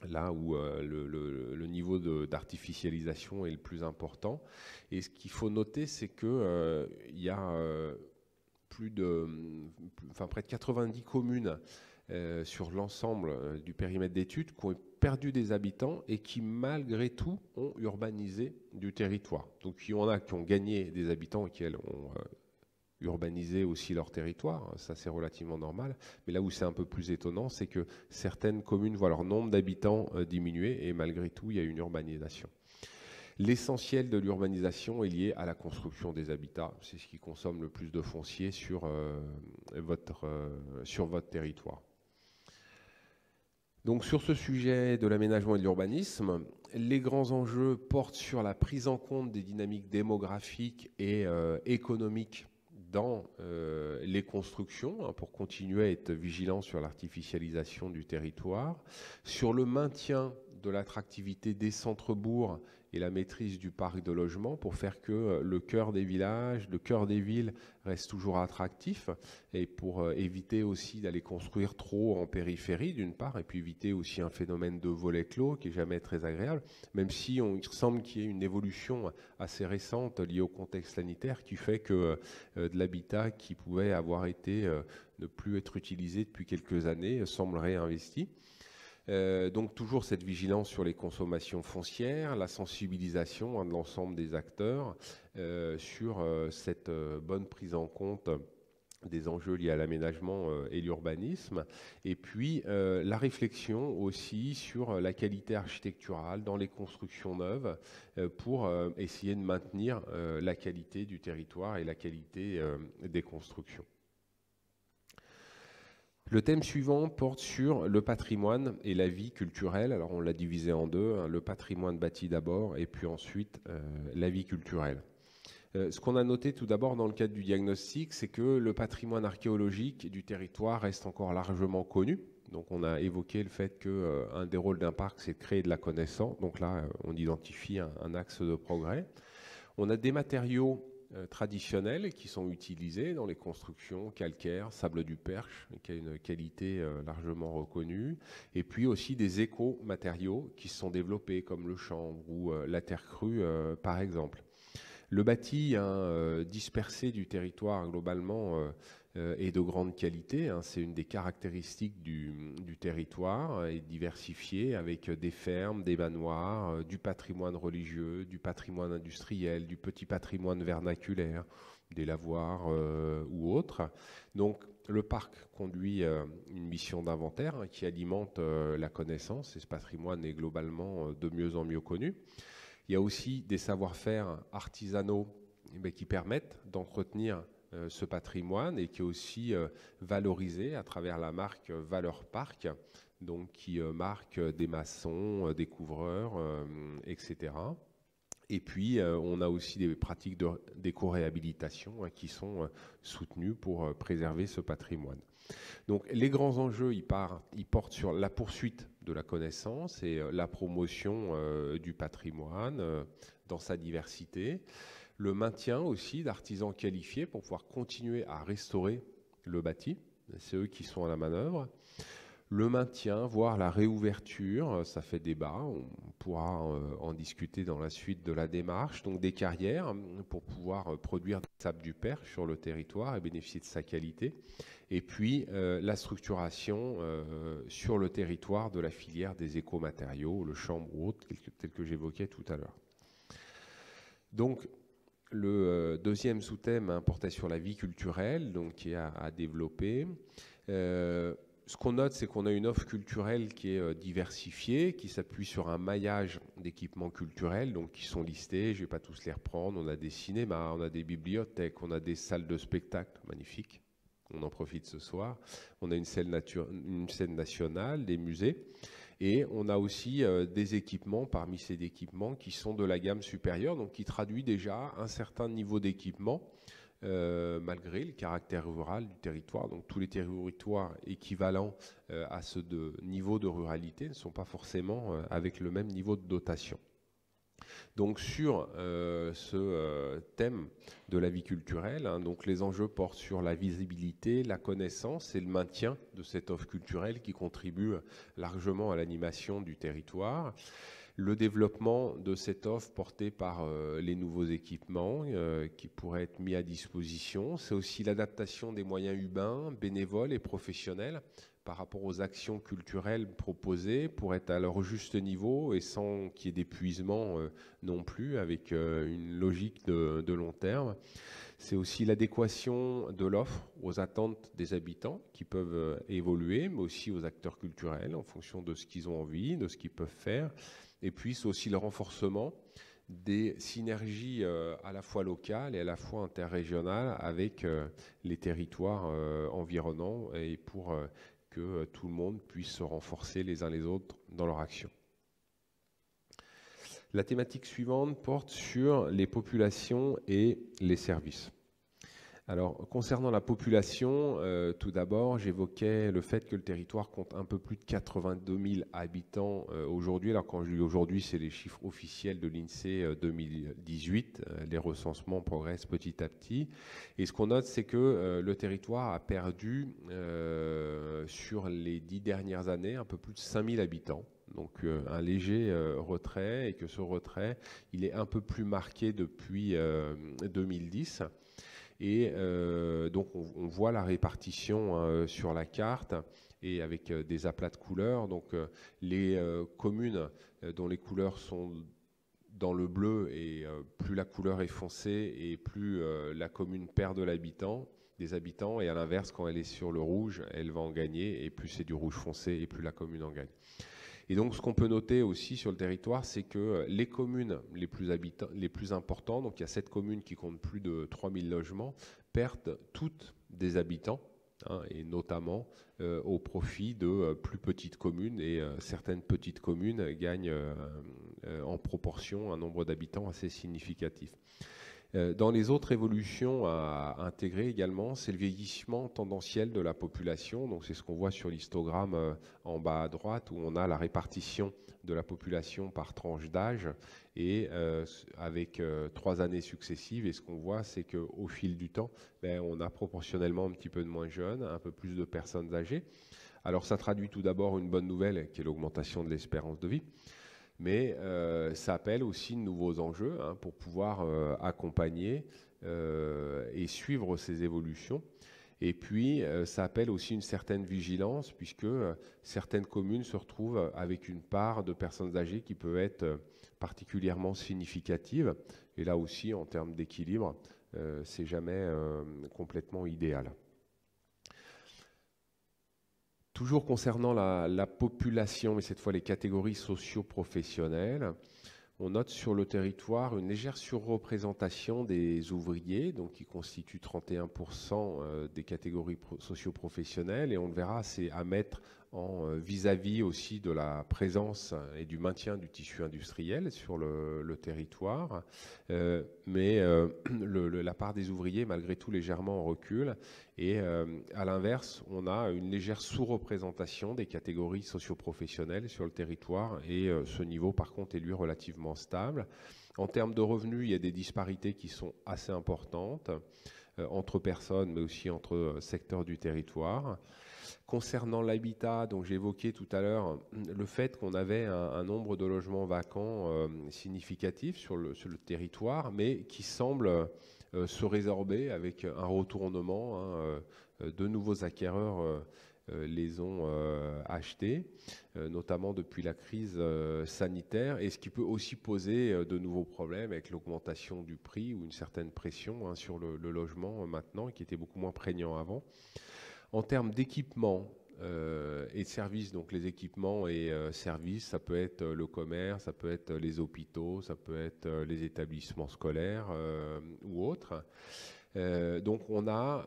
là où le, niveau d'artificialisation est le plus important. Et ce qu'il faut noter, c'est qu'il y a plus de, enfin, près de 90 communes sur l'ensemble du périmètre d'études qui ont perdu des habitants et qui, malgré tout, ont urbanisé du territoire. Donc, il y en a qui ont gagné des habitants et qui, ont euh, urbanisé aussi leur territoire. Ça, c'est relativement normal. Mais là où c'est un peu plus étonnant, c'est que certaines communes voient leur nombre d'habitants euh, diminuer et malgré tout, il y a une urbanisation. L'essentiel de l'urbanisation est lié à la construction des habitats. C'est ce qui consomme le plus de foncier sur, euh, votre territoire. Donc sur ce sujet de l'aménagement et de l'urbanisme, les grands enjeux portent sur la prise en compte des dynamiques démographiques et euh, économiques dans euh, les constructions, hein, pour continuer à être vigilant sur l'artificialisation du territoire, sur le maintien de l'attractivité des centres-bourgs et la maîtrise du parc de logement pour faire que euh, le cœur des villages, le cœur des villes reste toujours attractif et pour euh, éviter aussi d'aller construire trop en périphérie d'une part et puis éviter aussi un phénomène de volet clos qui est jamais très agréable, même si on il semble qu'il y ait une évolution assez récente liée au contexte sanitaire qui fait que euh, de l'habitat qui pouvait avoir été ne plus être utilisé depuis quelques années semble réinvesti. Euh, donc toujours cette vigilance sur les consommations foncières, la sensibilisation hein, de l'ensemble des acteurs euh, sur euh, cette bonne prise en compte des enjeux liés à l'aménagement et l'urbanisme, et puis la réflexion aussi sur la qualité architecturale dans les constructions neuves pour essayer de maintenir la qualité du territoire et la qualité des constructions. Le thème suivant porte sur le patrimoine et la vie culturelle. Alors on l'a divisé en deux, hein, le patrimoine bâti d'abord et puis ensuite euh, la vie culturelle. Euh, ce qu'on a noté tout d'abord dans le cadre du diagnostic, c'est que le patrimoine archéologique du territoire reste encore largement connu. Donc on a évoqué le fait qu'un euh, des rôles d'un parc, c'est de créer de la connaissance. Donc là, on identifie un axe de progrès. On a des matériaux euh, traditionnels qui sont utilisés dans les constructions calcaires, sable du Perche, qui a une qualité euh, largement reconnue, et puis aussi des éco-matériaux qui se sont développés, comme le chanvre ou euh, la terre crue, par exemple. Le bâti hein, dispersé du territoire globalement et de grande qualité. Hein. C'est une des caractéristiques du, territoire, et diversifié avec des fermes, des manoirs, euh, du patrimoine religieux, du patrimoine industriel, du petit patrimoine vernaculaire, des lavoirs euh, ou autres. Donc le parc conduit une mission d'inventaire hein, qui alimente la connaissance et ce patrimoine est globalement de mieux en mieux connu. Il y a aussi des savoir-faire artisanaux eh qui permettent d'entretenir euh, ce patrimoine et qui est aussi euh, valorisé à travers la marque Valeur Parc, donc qui euh, marque des maçons, des couvreurs, etc. Et puis, on a aussi des pratiques d'éco-réhabilitation hein, qui sont soutenues pour préserver ce patrimoine. Donc, les grands enjeux, ils, portent sur la poursuite de la connaissance et la promotion du patrimoine dans sa diversité le maintien aussi d'artisans qualifiés pour pouvoir continuer à restaurer le bâti. C'est eux qui sont à la manœuvre. Le maintien, voire la réouverture, ça fait débat, on pourra euh, en discuter dans la suite de la démarche. Donc des carrières pour pouvoir produire des sable du Perche sur le territoire et bénéficier de sa qualité. Et puis euh, la structuration euh, sur le territoire de la filière des écomatériaux, le chambre ou autre, tel que j'évoquais tout à l'heure. Donc le euh, deuxième sous-thème hein, portait sur la vie culturelle, donc qui est à, développer. Euh, ce qu'on note, c'est qu'on a une offre culturelle qui est euh, diversifiée, qui s'appuie sur un maillage d'équipements culturels, donc qui sont listés. Je ne vais pas tous les reprendre. On a des cinémas, on a des bibliothèques, on a des salles de spectacle magnifiques. On en profite ce soir. On a une scène, une scène nationale, des musées. Et on a aussi euh, des équipements parmi ces équipements qui sont de la gamme supérieure, donc qui traduit déjà un certain niveau d'équipement. Euh, malgré le caractère rural du territoire. Donc tous les territoires équivalents euh, à ce niveau de ruralité ne sont pas forcément avec le même niveau de dotation. Donc sur euh, ce euh, thème de la vie culturelle, hein, les enjeux portent sur la visibilité, la connaissance et le maintien de cette offre culturelle qui contribue largement à l'animation du territoire. Le développement de cette offre portée par euh, les nouveaux équipements qui pourraient être mis à disposition. C'est aussi l'adaptation des moyens humains, bénévoles et professionnels par rapport aux actions culturelles proposées pour être à leur juste niveau et sans qu'il y ait d'épuisement euh, non plus, avec euh, une logique de, long terme. C'est aussi l'adéquation de l'offre aux attentes des habitants qui peuvent euh, évoluer, mais aussi aux acteurs culturels en fonction de ce qu'ils ont envie, de ce qu'ils peuvent faire. Et puis c'est aussi le renforcement des synergies à la fois locales et à la fois interrégionales avec les territoires environnants et pour que euh, tout le monde puisse se renforcer les uns les autres dans leur action. La thématique suivante porte sur les populations et les services. Alors, concernant la population, euh, tout d'abord, j'évoquais le fait que le territoire compte un peu plus de 82 000 habitants euh, aujourd'hui. Alors, quand je dis aujourd'hui, c'est les chiffres officiels de l'INSEE 2018. Euh, les recensements progressent petit à petit. Et ce qu'on note, c'est que le territoire a perdu, sur les dix dernières années, un peu plus de 5 000 habitants. Donc un léger retrait et que ce retrait, il est un peu plus marqué depuis 2010. Et euh, donc on, voit la répartition hein, sur la carte et avec euh, des aplats de couleurs. Donc euh, les communes dont les couleurs sont dans le bleu et plus la couleur est foncée et plus la commune perd de l'habitant des habitants et à l'inverse quand elle est sur le rouge elle va en gagner et plus c'est du rouge foncé et plus la commune en gagne. Et donc, ce qu'on peut noter aussi sur le territoire, c'est que les communes les plus, importantes, donc il y a sept communes qui comptent plus de 3000 logements, perdent toutes des habitants, hein, et notamment euh, au profit de euh, plus petites communes. Et euh, certaines petites communes gagnent en proportion un nombre d'habitants assez significatif. Euh, dans les autres évolutions à intégrer également, c'est le vieillissement tendanciel de la population. Donc c'est ce qu'on voit sur l'histogramme euh, en bas à droite où on a la répartition de la population par tranche d'âge et euh, avec trois années successives. Et ce qu'on voit, c'est qu'au fil du temps, ben, on a proportionnellement un petit peu de moins jeunes, un peu plus de personnes âgées. Alors ça traduit tout d'abord une bonne nouvelle qui est l'augmentation de l'espérance de vie mais euh, ça appelle aussi de nouveaux enjeux hein, pour pouvoir euh, accompagner euh, et suivre ces évolutions. Et puis, ça appelle aussi une certaine vigilance, puisque certaines communes se retrouvent avec une part de personnes âgées qui peut être particulièrement significative. Et là aussi, en termes d'équilibre, c'est jamais complètement idéal. Toujours concernant la, population, mais cette fois les catégories socio-professionnelles, on note sur le territoire une légère surreprésentation des ouvriers, donc qui constituent 31% euh, des catégories socio-professionnelles, et on le verra, c'est à mettre euh, vis-à-vis aussi de la présence et du maintien du tissu industriel sur le, territoire. Euh, mais euh, la part des ouvriers, malgré tout, légèrement en recul. Et à l'inverse, on a une légère sous-représentation des catégories socioprofessionnelles sur le territoire. Et ce niveau, par contre, est lui relativement stable. En termes de revenus, il y a des disparités qui sont assez importantes entre personnes, mais aussi entre secteurs du territoire. Concernant l'habitat, donc évoqué tout à l'heure le fait qu'on avait un, nombre de logements vacants euh, significatif sur le, territoire, mais qui semble euh, se résorber avec un retournement. Hein, euh, de nouveaux acquéreurs les ont achetés, notamment depuis la crise sanitaire, et ce qui peut aussi poser de nouveaux problèmes avec l'augmentation du prix ou une certaine pression hein, sur le, logement maintenant, qui était beaucoup moins prégnant avant. En termes d'équipement euh, et de services, donc les équipements et euh, services, ça peut être euh, le commerce, ça peut être les hôpitaux, ça peut être les établissements scolaires ou autres. Donc on a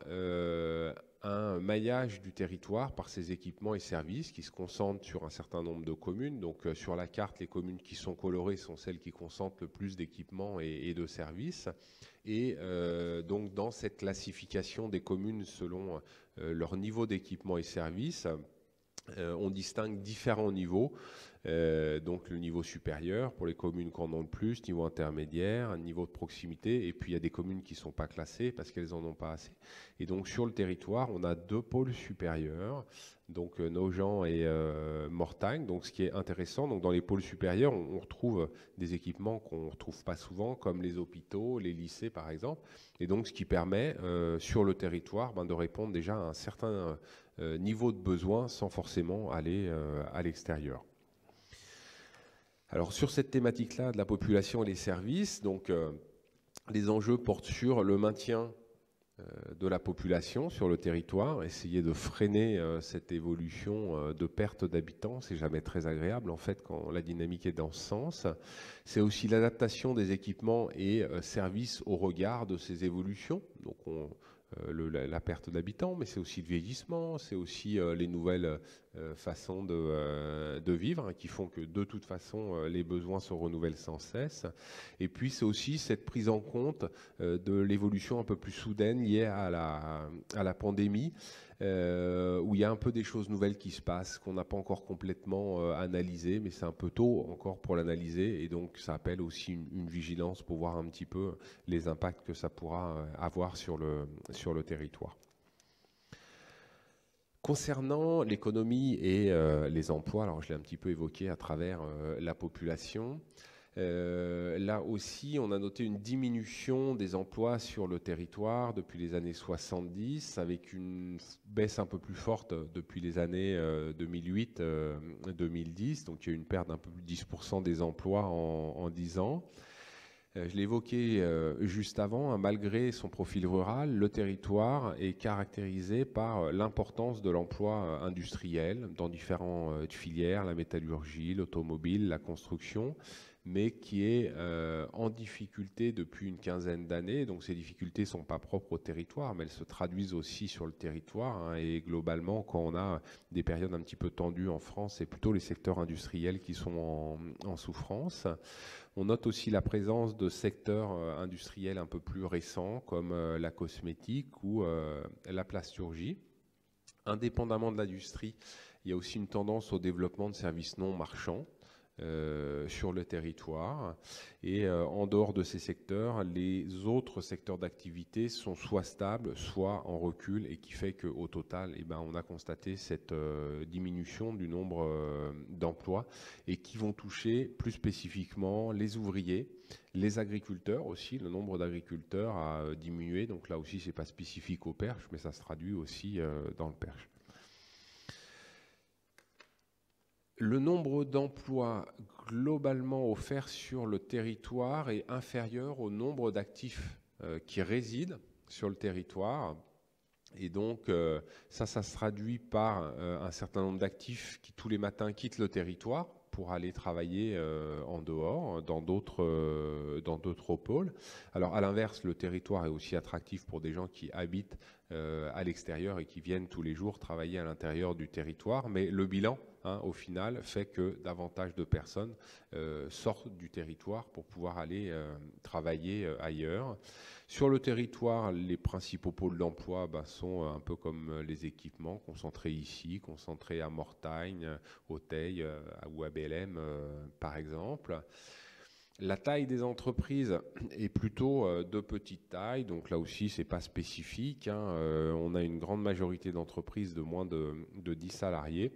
un maillage du territoire par ces équipements et services qui se concentrent sur un certain nombre de communes. Donc sur la carte, les communes qui sont colorées sont celles qui concentrent le plus d'équipements et, de services. Et donc dans cette classification des communes selon euh, leur niveau d'équipement et services. Euh, on distingue différents niveaux. Euh, donc le niveau supérieur pour les communes qui en ont le plus, niveau intermédiaire, niveau de proximité, et puis il y a des communes qui ne sont pas classées parce qu'elles n'en ont pas assez. Et donc sur le territoire, on a deux pôles supérieurs, donc Nogent et Mortagne. Donc ce qui est intéressant, donc dans les pôles supérieurs, on, retrouve des équipements qu'on ne retrouve pas souvent, comme les hôpitaux, les lycées par exemple. Et donc, ce qui permet euh, sur le territoire ben, de répondre déjà à un certain euh, niveau de besoin sans forcément aller euh, à l'extérieur. Alors, sur cette thématique-là de la population et les services, donc, les enjeux portent sur le maintien euh, de la population sur le territoire, essayer de freiner euh, cette évolution euh, de perte d'habitants, c'est jamais très agréable en fait quand la dynamique est dans ce sens. C'est aussi l'adaptation des équipements et services au regard de ces évolutions. Donc on, la, perte d'habitants, mais c'est aussi le vieillissement, c'est aussi les nouvelles façons de, vivre, hein, qui font que de toute façon les besoins se renouvellent sans cesse. Et puis c'est aussi cette prise en compte de l'évolution un peu plus soudaine liée à la pandémie. Euh, où il y a un peu des choses nouvelles qui se passent, qu'on n'a pas encore complètement euh, analysées, mais c'est un peu tôt encore pour l'analyser, et donc ça appelle aussi une, vigilance pour voir un petit peu les impacts que ça pourra euh, avoir sur le, sur le territoire. Concernant l'économie et les emplois, alors je l'ai un petit peu évoqué à travers la population, euh, là aussi, on a noté une diminution des emplois sur le territoire depuis les années 70, avec une baisse un peu plus forte depuis les années 2008-2010. Euh, Donc il y a eu une perte d'un peu plus de 10% des emplois en, 10 ans. Euh, je l'ai évoqué juste avant, hein, malgré son profil rural, le territoire est caractérisé par l'importance de l'emploi industriel dans différentes filières, la métallurgie, l'automobile, la construction mais qui est euh, en difficulté depuis une quinzaine d'années. Donc ces difficultés ne sont pas propres au territoire, mais elles se traduisent aussi sur le territoire. Hein. et globalement, quand on a des périodes un petit peu tendues en France, c'est plutôt les secteurs industriels qui sont en, souffrance. On note aussi la présence de secteurs euh, industriels un peu plus récents, comme euh, la cosmétique ou la plasturgie. Indépendamment de l'industrie, il y a aussi une tendance au développement de services non marchands. Euh, sur le territoire. Et euh, en dehors de ces secteurs, les autres secteurs d'activité sont soit stables, soit en recul, et qui fait qu'au total, eh ben, on a constaté cette euh, diminution du nombre d'emplois et qui vont toucher plus spécifiquement les ouvriers, les agriculteurs aussi. Le nombre d'agriculteurs a diminué, donc là aussi, c'est pas spécifique au perche, mais ça se traduit aussi dans le perche. Le nombre d'emplois globalement offerts sur le territoire est inférieur au nombre d'actifs euh, qui résident sur le territoire. Et donc, euh, ça, ça se traduit par euh, un certain nombre d'actifs qui, tous les matins, quittent le territoire pour aller travailler en dehors, dans d'autres, dans d'autres pôles. Alors, à l'inverse, le territoire est aussi attractif pour des gens qui habitent à l'extérieur et qui viennent tous les jours travailler à l'intérieur du territoire. Mais le bilan Hein, au final, fait que davantage de personnes euh, sortent du territoire pour pouvoir aller euh, travailler euh, ailleurs. Sur le territoire, les principaux pôles d'emploi bah, sont un peu comme les équipements, concentrés ici, concentrés à Mortagne, au Teil ou à BLM, par exemple. La taille des entreprises est plutôt de petite taille, donc là aussi c'est pas spécifique. Hein. on a une grande majorité d'entreprises de moins de 10 salariés.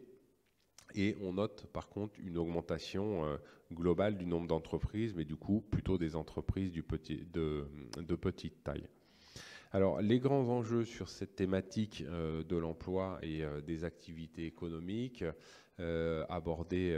Et on note par contre une augmentation euh, globale du nombre d'entreprises, mais du coup plutôt des entreprises de, petite taille. Alors les grands enjeux sur cette thématique euh, de l'emploi et euh, des activités économiques abordés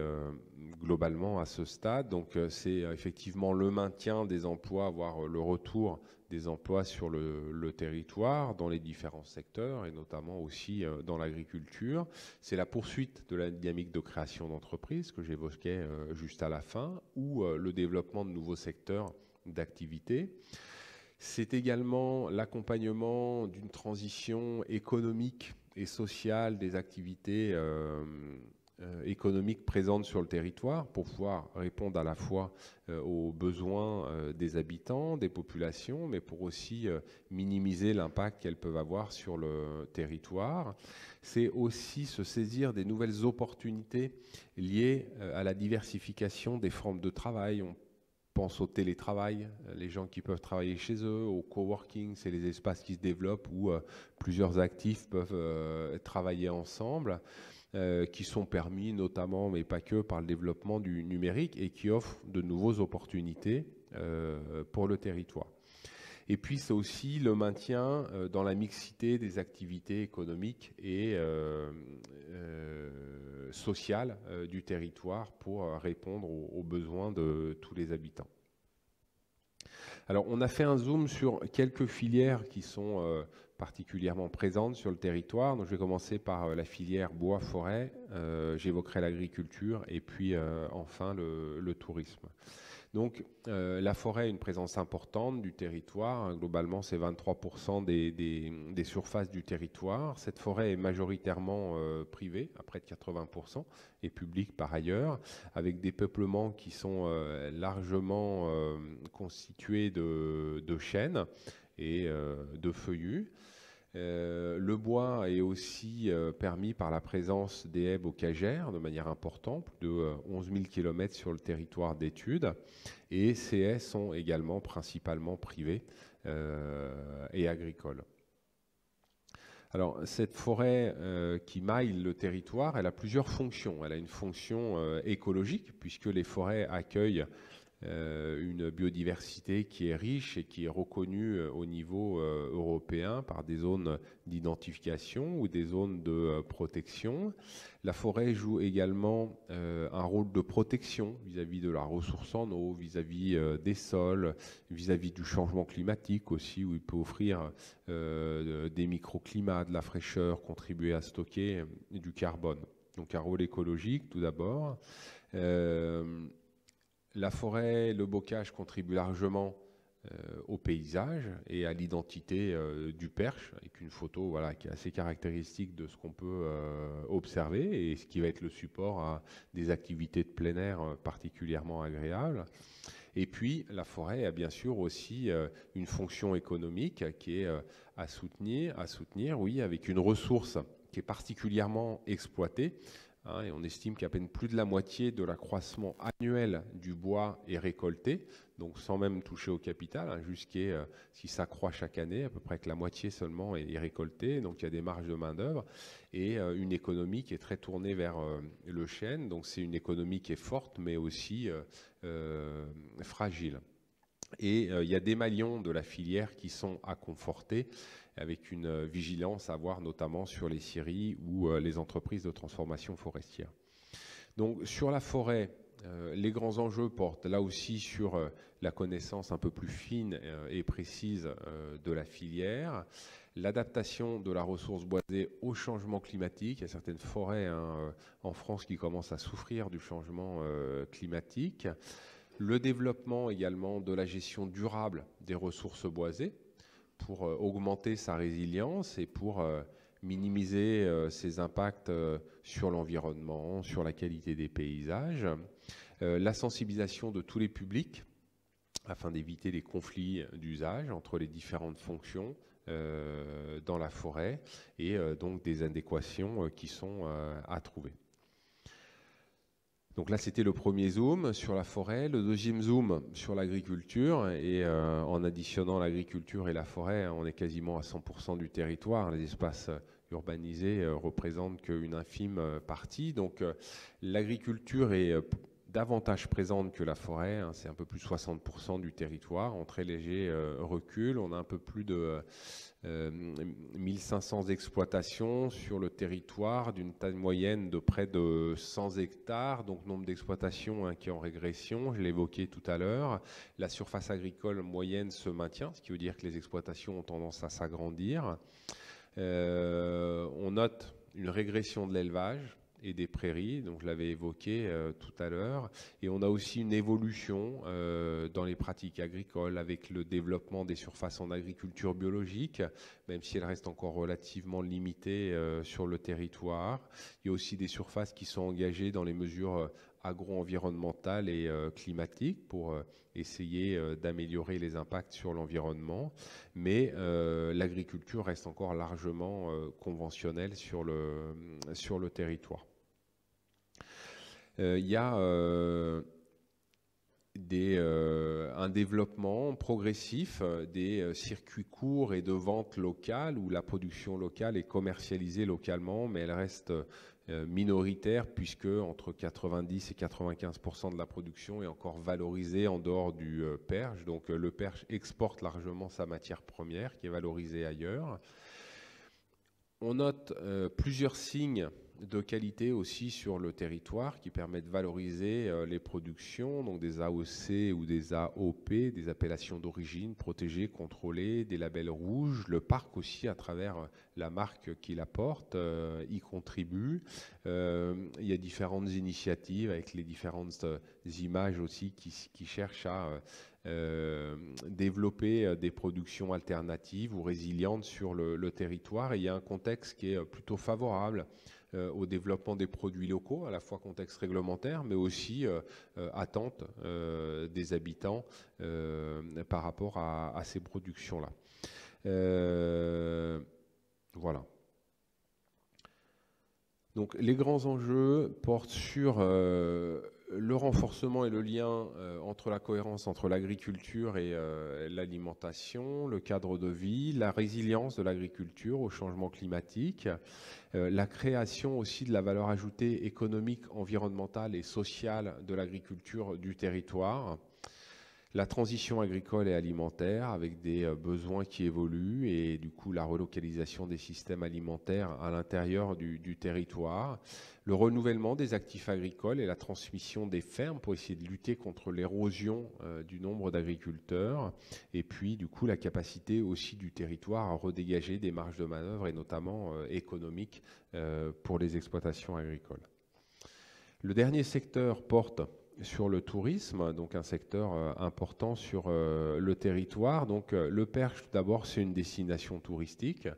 globalement à ce stade, c'est effectivement le maintien des emplois, voire le retour des emplois sur le, territoire, dans les différents secteurs, et notamment aussi euh, dans l'agriculture. C'est la poursuite de la dynamique de création d'entreprises que j'évoquais euh, juste à la fin, ou euh, le développement de nouveaux secteurs d'activité. C'est également l'accompagnement d'une transition économique et sociale des activités euh, économiques présentes sur le territoire pour pouvoir répondre à la fois euh, aux besoins euh, des habitants, des populations, mais pour aussi minimiser l'impact qu'elles peuvent avoir sur le territoire. C'est aussi se saisir des nouvelles opportunités liées à la diversification des formes de travail. Pense au télétravail, les gens qui peuvent travailler chez eux, au coworking, c'est les espaces qui se développent où plusieurs actifs peuvent travailler ensemble. Euh, qui sont permis notamment, mais pas que, par le développement du numérique et qui offrent de nouvelles opportunités euh, pour le territoire. Et puis c'est aussi le maintien euh, dans la mixité des activités économiques et sociales du territoire pour répondre aux, besoins de tous les habitants. Alors on a fait un zoom sur quelques filières qui sont particulièrement présentes sur le territoire. Je vais commencer par la filière bois-forêt, j'évoquerai l'agriculture et puis enfin le tourisme. Donc euh, la forêt a une présence importante du territoire. Globalement, c'est 23% des, surfaces du territoire. Cette forêt est majoritairement euh, privée, à près de 80%, et publique par ailleurs, avec des peuplements qui sont euh, largement constitués de, chênes et de feuillus. Euh, le bois est aussi euh, permis par la présence des haies bocagères de manière importante, plus de 11 000 km sur le territoire d'études. Et ces haies sont également principalement privées euh, et agricoles. Alors, cette forêt qui maille le territoire, elle a plusieurs fonctions. Elle a une fonction écologique, puisque les forêts accueillent une biodiversité qui est riche et qui est reconnue euh, au niveau euh, européen par des zones d'identification ou des zones de protection. La forêt joue également un rôle de protection vis-à-vis de la ressource en eau, vis-à-vis des sols, vis-à-vis du changement climatique aussi, où il peut offrir des microclimats, de la fraîcheur, contribuer à stocker du carbone. Donc un rôle écologique tout d'abord. La forêt, le bocage contribuent largement euh, au paysage et à l'identité euh, du perche, avec une photo voilà, qui est assez caractéristique de ce qu'on peut euh, observer et ce qui va être le support à des activités de plein air particulièrement agréables. Et puis, la forêt a bien sûr aussi une fonction économique qui est à soutenir, à soutenir, oui, avec une ressource qui est particulièrement exploitée, Hein, et on estime qu'à peine plus de la moitié de l'accroissement annuel du bois est récolté, donc sans même toucher au capital, hein, jusqu'à euh, si ça croît chaque année, à peu près que la moitié seulement est, récoltée, donc il y a des marges de main-d'œuvre, et euh, une économie qui est très tournée vers euh, le chêne, donc c'est une économie qui est forte, mais aussi fragile. Et il y a des maillons de la filière qui sont à conforter avec une euh, vigilance à avoir notamment sur les scieries ou euh, les entreprises de transformation forestière. Donc sur la forêt, euh, les grands enjeux portent là aussi sur la connaissance un peu plus fine et précise de la filière, l'adaptation de la ressource boisée au changement climatique. Il y a certaines forêts hein, en France qui commencent à souffrir du changement climatique. Le développement également de la gestion durable des ressources boisées, pour euh, augmenter sa résilience et pour euh, minimiser euh, ses impacts sur l'environnement, sur la qualité des paysages, la sensibilisation de tous les publics afin d'éviter les conflits d'usage entre les différentes fonctions dans la forêt et donc des adéquations qui sont à trouver. Donc là, c'était le premier zoom sur la forêt, le deuxième zoom sur l'agriculture. Et euh, en additionnant l'agriculture et la forêt, on est quasiment à 100% du territoire. Les espaces urbanisés euh, représentent qu'une infime euh, partie. Donc l'agriculture est davantage présente que la forêt. Hein. c'est un peu plus de 60% du territoire, en très léger recul. On a un peu plus de 1500 euh, exploitations sur le territoire d'une taille moyenne de près de 100 hectares, donc nombre d'exploitations hein, qui est en régression, je évoqué tout à l'heure. La surface agricole moyenne se maintient, ce qui veut dire que les exploitations ont tendance à s'agrandir. Euh, on note une régression de l'élevage, et des prairies, donc je l'avais évoqué euh, tout à l'heure. Et on a aussi une évolution euh, dans les pratiques agricoles avec le développement des surfaces en agriculture biologique, même si elles restent encore relativement limitées euh, sur le territoire. Il y a aussi des surfaces qui sont engagées dans les mesures agro-environnementales et climatiques pour essayer d'améliorer les impacts sur l'environnement. Mais l'agriculture reste encore largement conventionnelle sur le, sur le territoire. Euh, il y a euh, euh, un développement progressif des circuits courts et de vente locale où la production locale est commercialisée localement, mais elle reste minoritaire puisque entre 90 et 95% de la production est encore valorisée en dehors du perche. Donc le perche exporte largement sa matière première qui est valorisée ailleurs. On note plusieurs signes de qualité aussi sur le territoire qui permet de valoriser les productions, donc des AOC ou des AOP, des appellations d'origine protégées, contrôlées, des labels rouges. Le parc aussi, à travers la marque qu'il apporte, y contribue. il y a différentes initiatives avec les différentes images aussi qui, cherchent à euh, développer euh, des productions alternatives ou résilientes sur le, territoire. Et il y a un contexte qui est euh, plutôt favorable au développement des produits locaux, à la fois contexte réglementaire, mais aussi attente des habitants par rapport à, à ces productions-là. voilà. Donc les grands enjeux portent sur le renforcement et le lien euh, entre la cohérence entre l'agriculture et euh, l'alimentation, le cadre de vie, la résilience de l'agriculture au changement climatique, euh, la création aussi de la valeur ajoutée économique, environnementale et sociale de l'agriculture du territoire, la transition agricole et alimentaire avec des besoins qui évoluent et du coup la relocalisation des systèmes alimentaires à l'intérieur du, territoire, le renouvellement des actifs agricoles et la transmission des fermes pour essayer de lutter contre l'érosion euh, du nombre d'agriculteurs, et puis du coup la capacité aussi du territoire à redégager des marges de manœuvre et notamment euh, économiques euh, pour les exploitations agricoles. Le dernier secteur porte sur le tourisme, donc un secteur euh, important sur euh, le territoire. Donc euh, le Perche, tout d'abord, c'est une destination touristique.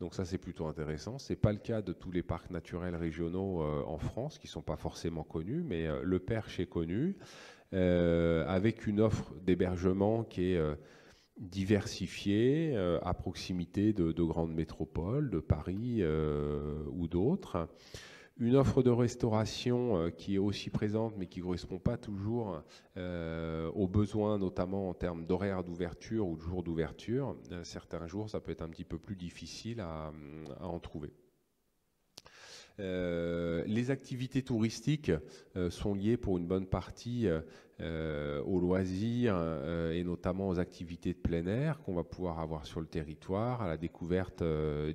Donc ça, c'est plutôt intéressant. C'est pas le cas de tous les parcs naturels régionaux en France, qui sont pas forcément connus, mais le Perche est connu, avec une offre d'hébergement qui est diversifiée, à proximité de, grandes métropoles, de Paris ou d'autres une offre de restauration euh, qui est aussi présente mais qui ne correspond pas toujours euh, aux besoins, notamment en termes d'horaire d'ouverture ou de jour d'ouverture. Euh, certains jours, ça peut être un petit peu plus difficile à, en trouver. les activités touristiques sont liées pour une bonne partie aux loisirs et notamment aux activités de plein air qu'on va pouvoir avoir sur le territoire, à la découverte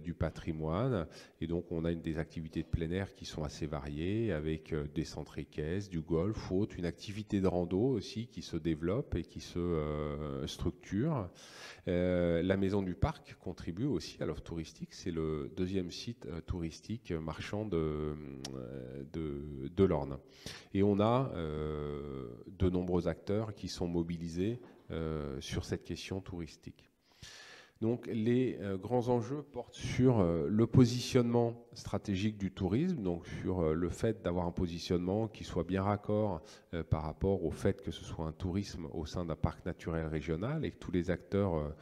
du patrimoine. Et donc on a des activités de plein air qui sont assez variées, avec des centres équestres, du golf, autre, une activité de rando aussi qui se développe et qui se structure. la maison du parc contribue aussi à l'offre touristique. C'est le deuxième site touristique marchand de, de, l'Orne. Et on a de nombreux acteurs qui sont mobilisés euh, sur cette question touristique. Donc les euh, grands enjeux portent sur euh, le positionnement stratégique du tourisme, donc sur le fait d'avoir un positionnement qui soit bien raccord par rapport au fait que ce soit un tourisme au sein d'un parc naturel régional et que tous les acteurs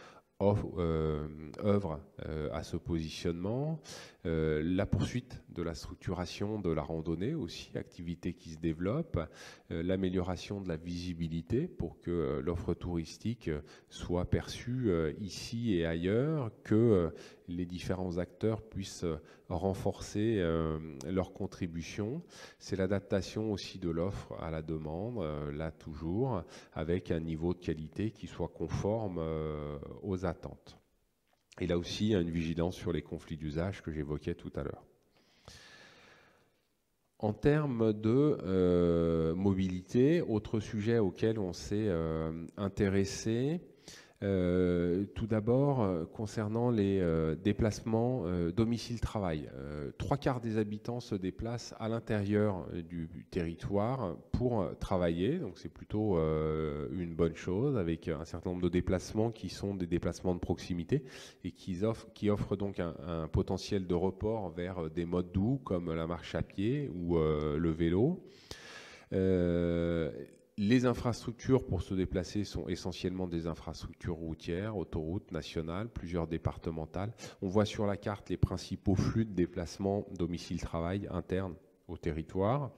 euh, œuvre euh, à ce positionnement, euh, la poursuite de la structuration de la randonnée aussi, activité qui se développe, l'amélioration de la visibilité pour que l'offre touristique soit perçue ici et ailleurs, que les différents acteurs puissent renforcer euh, leur contribution. C'est l'adaptation aussi de l'offre à la demande, euh, là toujours, avec un niveau de qualité qui soit conforme euh, aux attentes. Et là aussi, une vigilance sur les conflits d'usage que j'évoquais tout à l'heure. En termes de mobilité, autre sujet auquel on s'est intéressé, euh, tout d'abord, euh, concernant les euh, déplacements domicile-travail, trois quarts des habitants se déplacent à l'intérieur du, territoire pour travailler, donc c'est plutôt une bonne chose, avec un certain nombre de déplacements qui sont des déplacements de proximité et qui offrent, donc un potentiel de report vers des modes doux comme la marche à pied ou le vélo. Les infrastructures pour se déplacer sont essentiellement des infrastructures routières, autoroutes nationales, plusieurs départementales. On voit sur la carte les principaux flux de déplacement domicile-travail interne au territoire.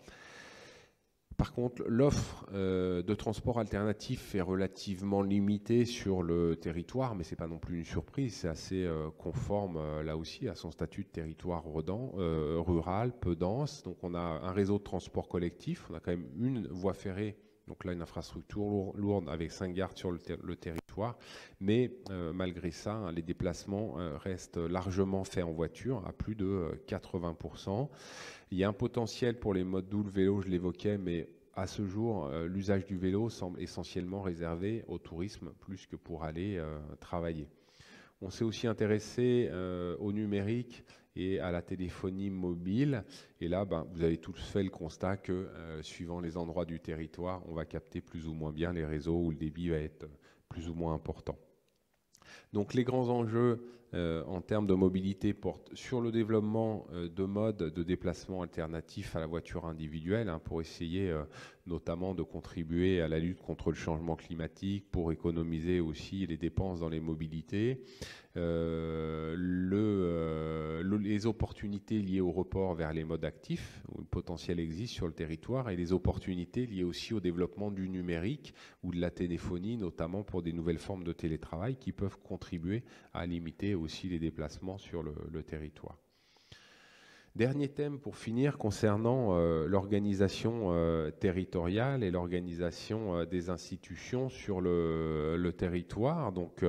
Par contre, l'offre euh, de transport alternatif est relativement limitée sur le territoire, mais ce n'est pas non plus une surprise, c'est assez euh, conforme euh, là aussi à son statut de territoire rural, peu dense. Donc on a un réseau de transport collectif, on a quand même une voie ferrée donc là, une infrastructure lourde avec cinq gares sur le, territoire. Mais malgré ça, hein, les déplacements restent largement faits en voiture, à plus de 80%. Il y a un potentiel pour les modes doux, le vélo, je l'évoquais, mais à ce jour, l'usage du vélo semble essentiellement réservé au tourisme plus que pour aller travailler. On s'est aussi intéressé au numérique et à la téléphonie mobile. Et là, ben, vous avez tous fait le constat que, euh, suivant les endroits du territoire, on va capter plus ou moins bien les réseaux où le débit va être plus ou moins important. Donc les grands enjeux euh, en termes de mobilité portent sur le développement euh, de modes de déplacement alternatifs à la voiture individuelle hein, pour essayer notamment de contribuer à la lutte contre le changement climatique, pour économiser aussi les dépenses dans les mobilités. Euh, euh, le, les opportunités liées au report vers les modes actifs, où le potentiel existe sur le territoire, et les opportunités liées aussi au développement du numérique ou de la téléphonie, notamment pour des nouvelles formes de télétravail qui peuvent contribuer à limiter aussi les déplacements sur le territoire. Dernier thème pour finir concernant euh, l'organisation euh, territoriale et l'organisation euh, des institutions sur le, territoire. Donc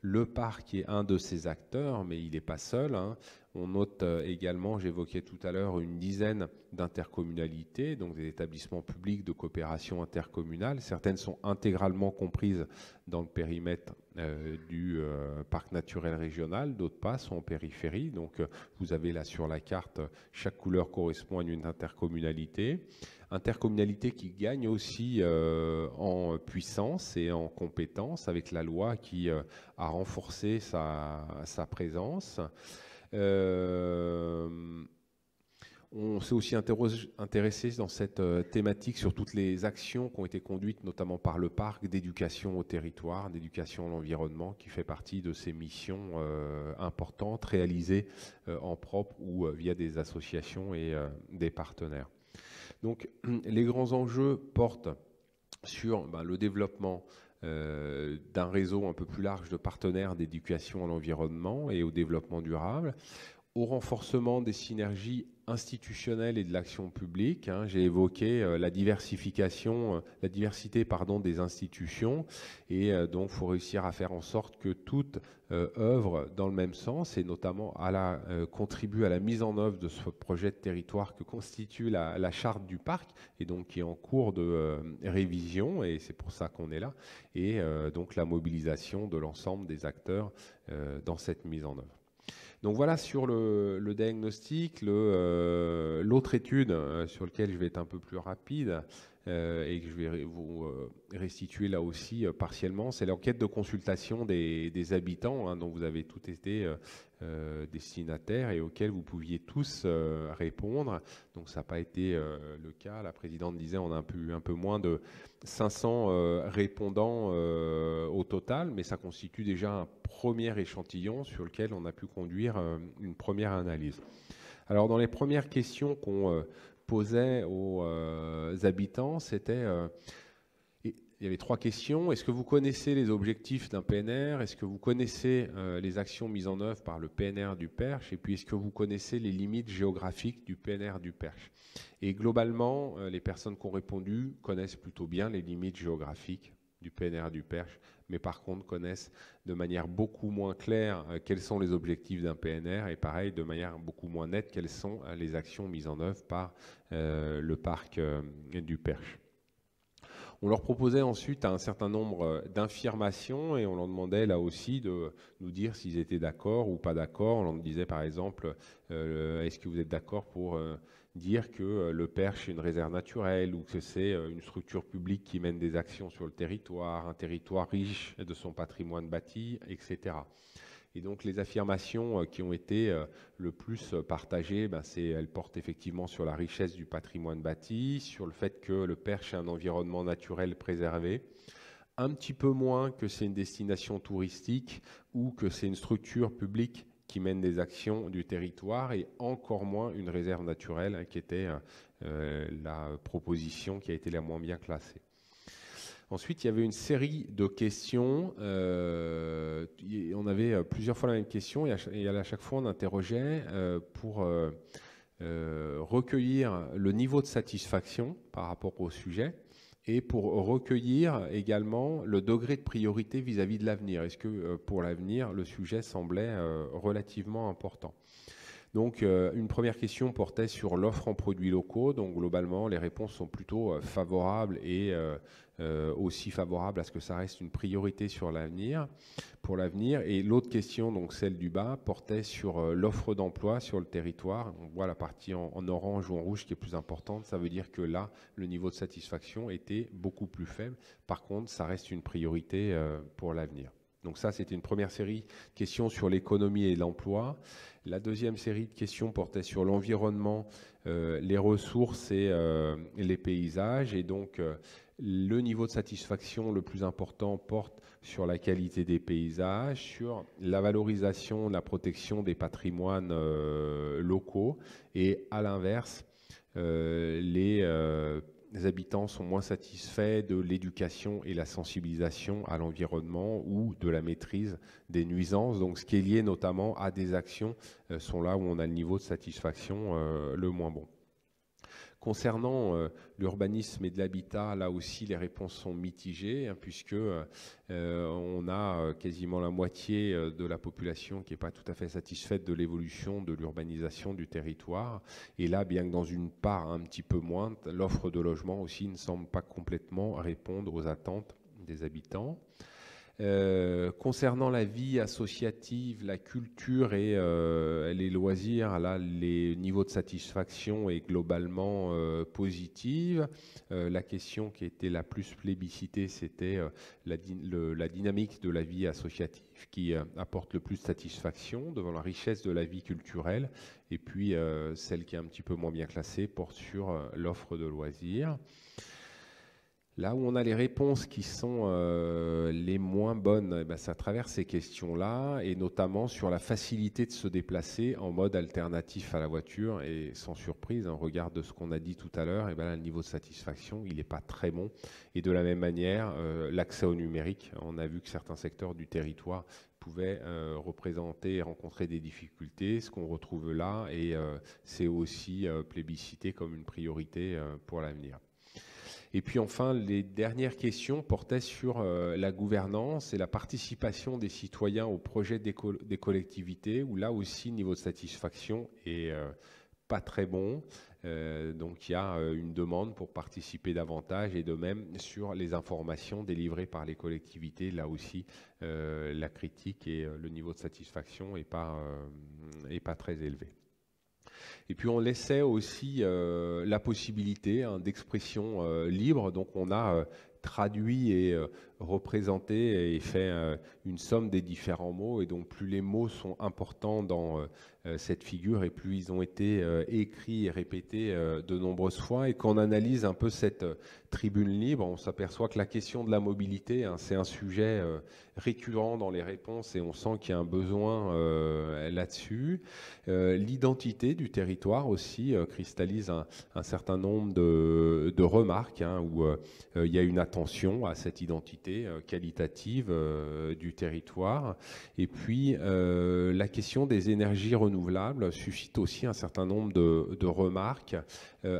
le parc est un de ces acteurs, mais il n'est pas seul. Hein. On note également, j'évoquais tout à l'heure, une dizaine d'intercommunalités, donc des établissements publics de coopération intercommunale. Certaines sont intégralement comprises dans le périmètre euh, du euh, parc naturel régional, d'autres pas, sont en périphérie. Donc euh, vous avez là sur la carte, chaque couleur correspond à une intercommunalité. Intercommunalité qui gagne aussi en puissance et en compétence avec la loi qui a renforcé sa présence. On s'est aussi intéressé dans cette euh, thématique sur toutes les actions qui ont été conduites, notamment par le parc d'éducation au territoire, d'éducation à l'environnement, qui fait partie de ces missions euh, importantes réalisées euh, en propre ou via des associations et des partenaires. Donc, les grands enjeux portent sur ben, le développement d'un réseau un peu plus large de partenaires d'éducation à l'environnement et au développement durable, au renforcement des synergies institutionnelles et de l'action publique. Hein. J'ai évoqué euh, la diversification, euh, la diversité pardon, des institutions, et euh, donc il faut réussir à faire en sorte que toutes œuvrent dans le même sens, et notamment contribuent à la mise en œuvre de ce projet de territoire que constitue la charte du parc, et donc qui est en cours de révision, et c'est pour ça qu'on est là, et donc la mobilisation de l'ensemble des acteurs dans cette mise en œuvre. Donc voilà sur le, diagnostic. Euh, l'autre étude euh, sur laquelle je vais être un peu plus rapide euh, et que je vais vous restituer là aussi partiellement, c'est l'enquête de consultation des, habitants hein, dont vous avez tout été destinataire et auquel vous pouviez tous répondre. Donc ça n'a pas été le cas. La présidente disait on a un peu, un peu moins de 500 répondants au total, mais ça constitue déjà un premier échantillon sur lequel on a pu conduire euh, une première analyse. Alors dans les premières questions qu'on euh, posait aux euh, habitants, c'était il y avait trois questions. Est-ce que vous connaissez les objectifs d'un PNR Est-ce que vous connaissez les actions mises en œuvre par le PNR du Perche? Et puis, est-ce que vous connaissez les limites géographiques du PNR du Perche? Et globalement, les personnes qui ont répondu connaissent plutôt bien les limites géographiques du PNR du Perche, mais par contre connaissent de manière beaucoup moins claire euh, quels sont les objectifs d'un PNR et pareil, de manière beaucoup moins nette, quelles sont euh, les actions mises en œuvre par euh, le parc du Perche. On leur proposait ensuite un certain nombre d'infirmations et on leur demandait là aussi de nous dire s'ils étaient d'accord ou pas d'accord. On leur disait par exemple, est-ce que vous êtes d'accord pour dire que euh, le Perche est une réserve naturelle ou que c'est euh, une structure publique qui mène des actions sur le territoire, un territoire riche de son patrimoine bâti, etc. Et donc les affirmations euh, qui ont été le plus partagées, ben, elles portent effectivement sur la richesse du patrimoine bâti, sur le fait que le Perche est un environnement naturel préservé, un petit peu moins que c'est une destination touristique ou que c'est une structure publique qui mène des actions du territoire et encore moins une réserve naturelle hein, qui était euh, euh, la proposition qui a été la moins bien classée. Ensuite, il y avait une série de questions. Euh, on avait plusieurs fois la même question et à, chaque fois on interrogeait pour recueillir le niveau de satisfaction par rapport au sujet et pour recueillir également le degré de priorité vis-à-vis de l'avenir. Est-ce que pour l'avenir, le sujet semblait relativement important? Donc, euh, une première question portait sur l'offre en produits locaux. Donc, globalement, les réponses sont plutôt euh, favorables et euh, aussi favorables à ce que ça reste une priorité sur l'avenir, pour l'avenir. Et l'autre question, donc celle du bas, portait sur l'offre d'emploi sur le territoire. On voit la partie en, en, orange ou en rouge qui est plus importante. Ça veut dire que là, le niveau de satisfaction était beaucoup plus faible. Par contre, ça reste une priorité pour l'avenir. Donc ça, c'était une première série de questions sur l'économie et l'emploi. La deuxième série de questions portait sur l'environnement, euh, les ressources et euh, les paysages. Et donc, euh, le niveau de satisfaction le plus important porte sur la qualité des paysages, sur la valorisation, la protection des patrimoines locaux. Et à l'inverse, les les habitants sont moins satisfaits de l'éducation et la sensibilisation à l'environnement ou de la maîtrise des nuisances. Donc, ce qui est lié notamment à des actions euh, sont là où on a le niveau de satisfaction euh, le moins bon. Concernant euh, l'urbanisme et de l'habitat, là aussi les réponses sont mitigées, hein, puisque euh, on a euh, quasiment la moitié de la population qui n'est pas tout à fait satisfaite de l'évolution de l'urbanisation du territoire. Et là, bien que dans une part un petit peu moindre, l'offre de logement aussi ne semble pas complètement répondre aux attentes des habitants. Euh, concernant la vie associative, la culture et euh, les loisirs, là, les niveaux de satisfaction est globalement euh, positive. la question qui était la plus plébiscitée, c'était la, dynamique de la vie associative qui apporte le plus de satisfaction devant la richesse de la vie culturelle. Et puis, celle qui est un petit peu moins bien classée porte sur l'offre de loisirs. Là où on a les réponses qui sont euh, les moins bonnes, eh ben, c'est à travers ces questions-là, et notamment sur la facilité de se déplacer en mode alternatif à la voiture. Et sans surprise, en regard de ce qu'on a dit tout à l'heure, eh ben, le niveau de satisfaction, il n'est pas très bon. Et de la même manière, euh, l'accès au numérique, on a vu que certains secteurs du territoire pouvaient euh, représenter et rencontrer des difficultés. Ce qu'on retrouve là, et c'est aussi plébiscité comme une priorité pour l'avenir. Et puis enfin, les dernières questions portaient sur euh, la gouvernance et la participation des citoyens au projet des, collectivités, où là aussi, le niveau de satisfaction est euh, pas très bon. Euh, donc il y a une demande pour participer davantage et de même sur les informations délivrées par les collectivités, là aussi la critique et le niveau de satisfaction n'est pas, pas très élevé. Et puis on laissait aussi euh, la possibilité hein, d'expression euh, libre. Donc on a euh, traduit et représenté et fait une somme des différents mots. Et donc plus les mots sont importants dans cette figure et plus ils ont été écrits et répétés de nombreuses fois. Et quand on analyse un peu cette tribune libre, on s'aperçoit que la question de la mobilité, hein, c'est un sujet récurrent dans les réponses et on sent qu'il y a un besoin là-dessus. L'identité du territoire aussi cristallise un, certain nombre de, remarques hein, où il y a une attention à cette identité euh, qualitative euh, du territoire. Et puis, euh, la question des énergies renouvelables suscite aussi un certain nombre de, remarques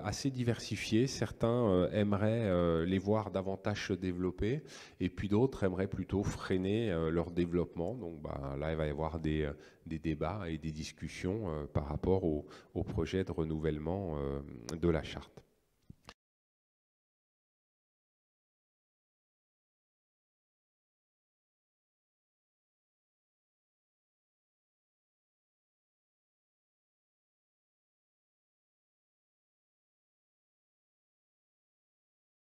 assez diversifiées. Certains aimeraient les voir davantage se développer, et puis d'autres aimeraient plutôt freiner leur développement. Donc bah, là, il va y avoir des, débats et des discussions par rapport au, projet de renouvellement de la charte.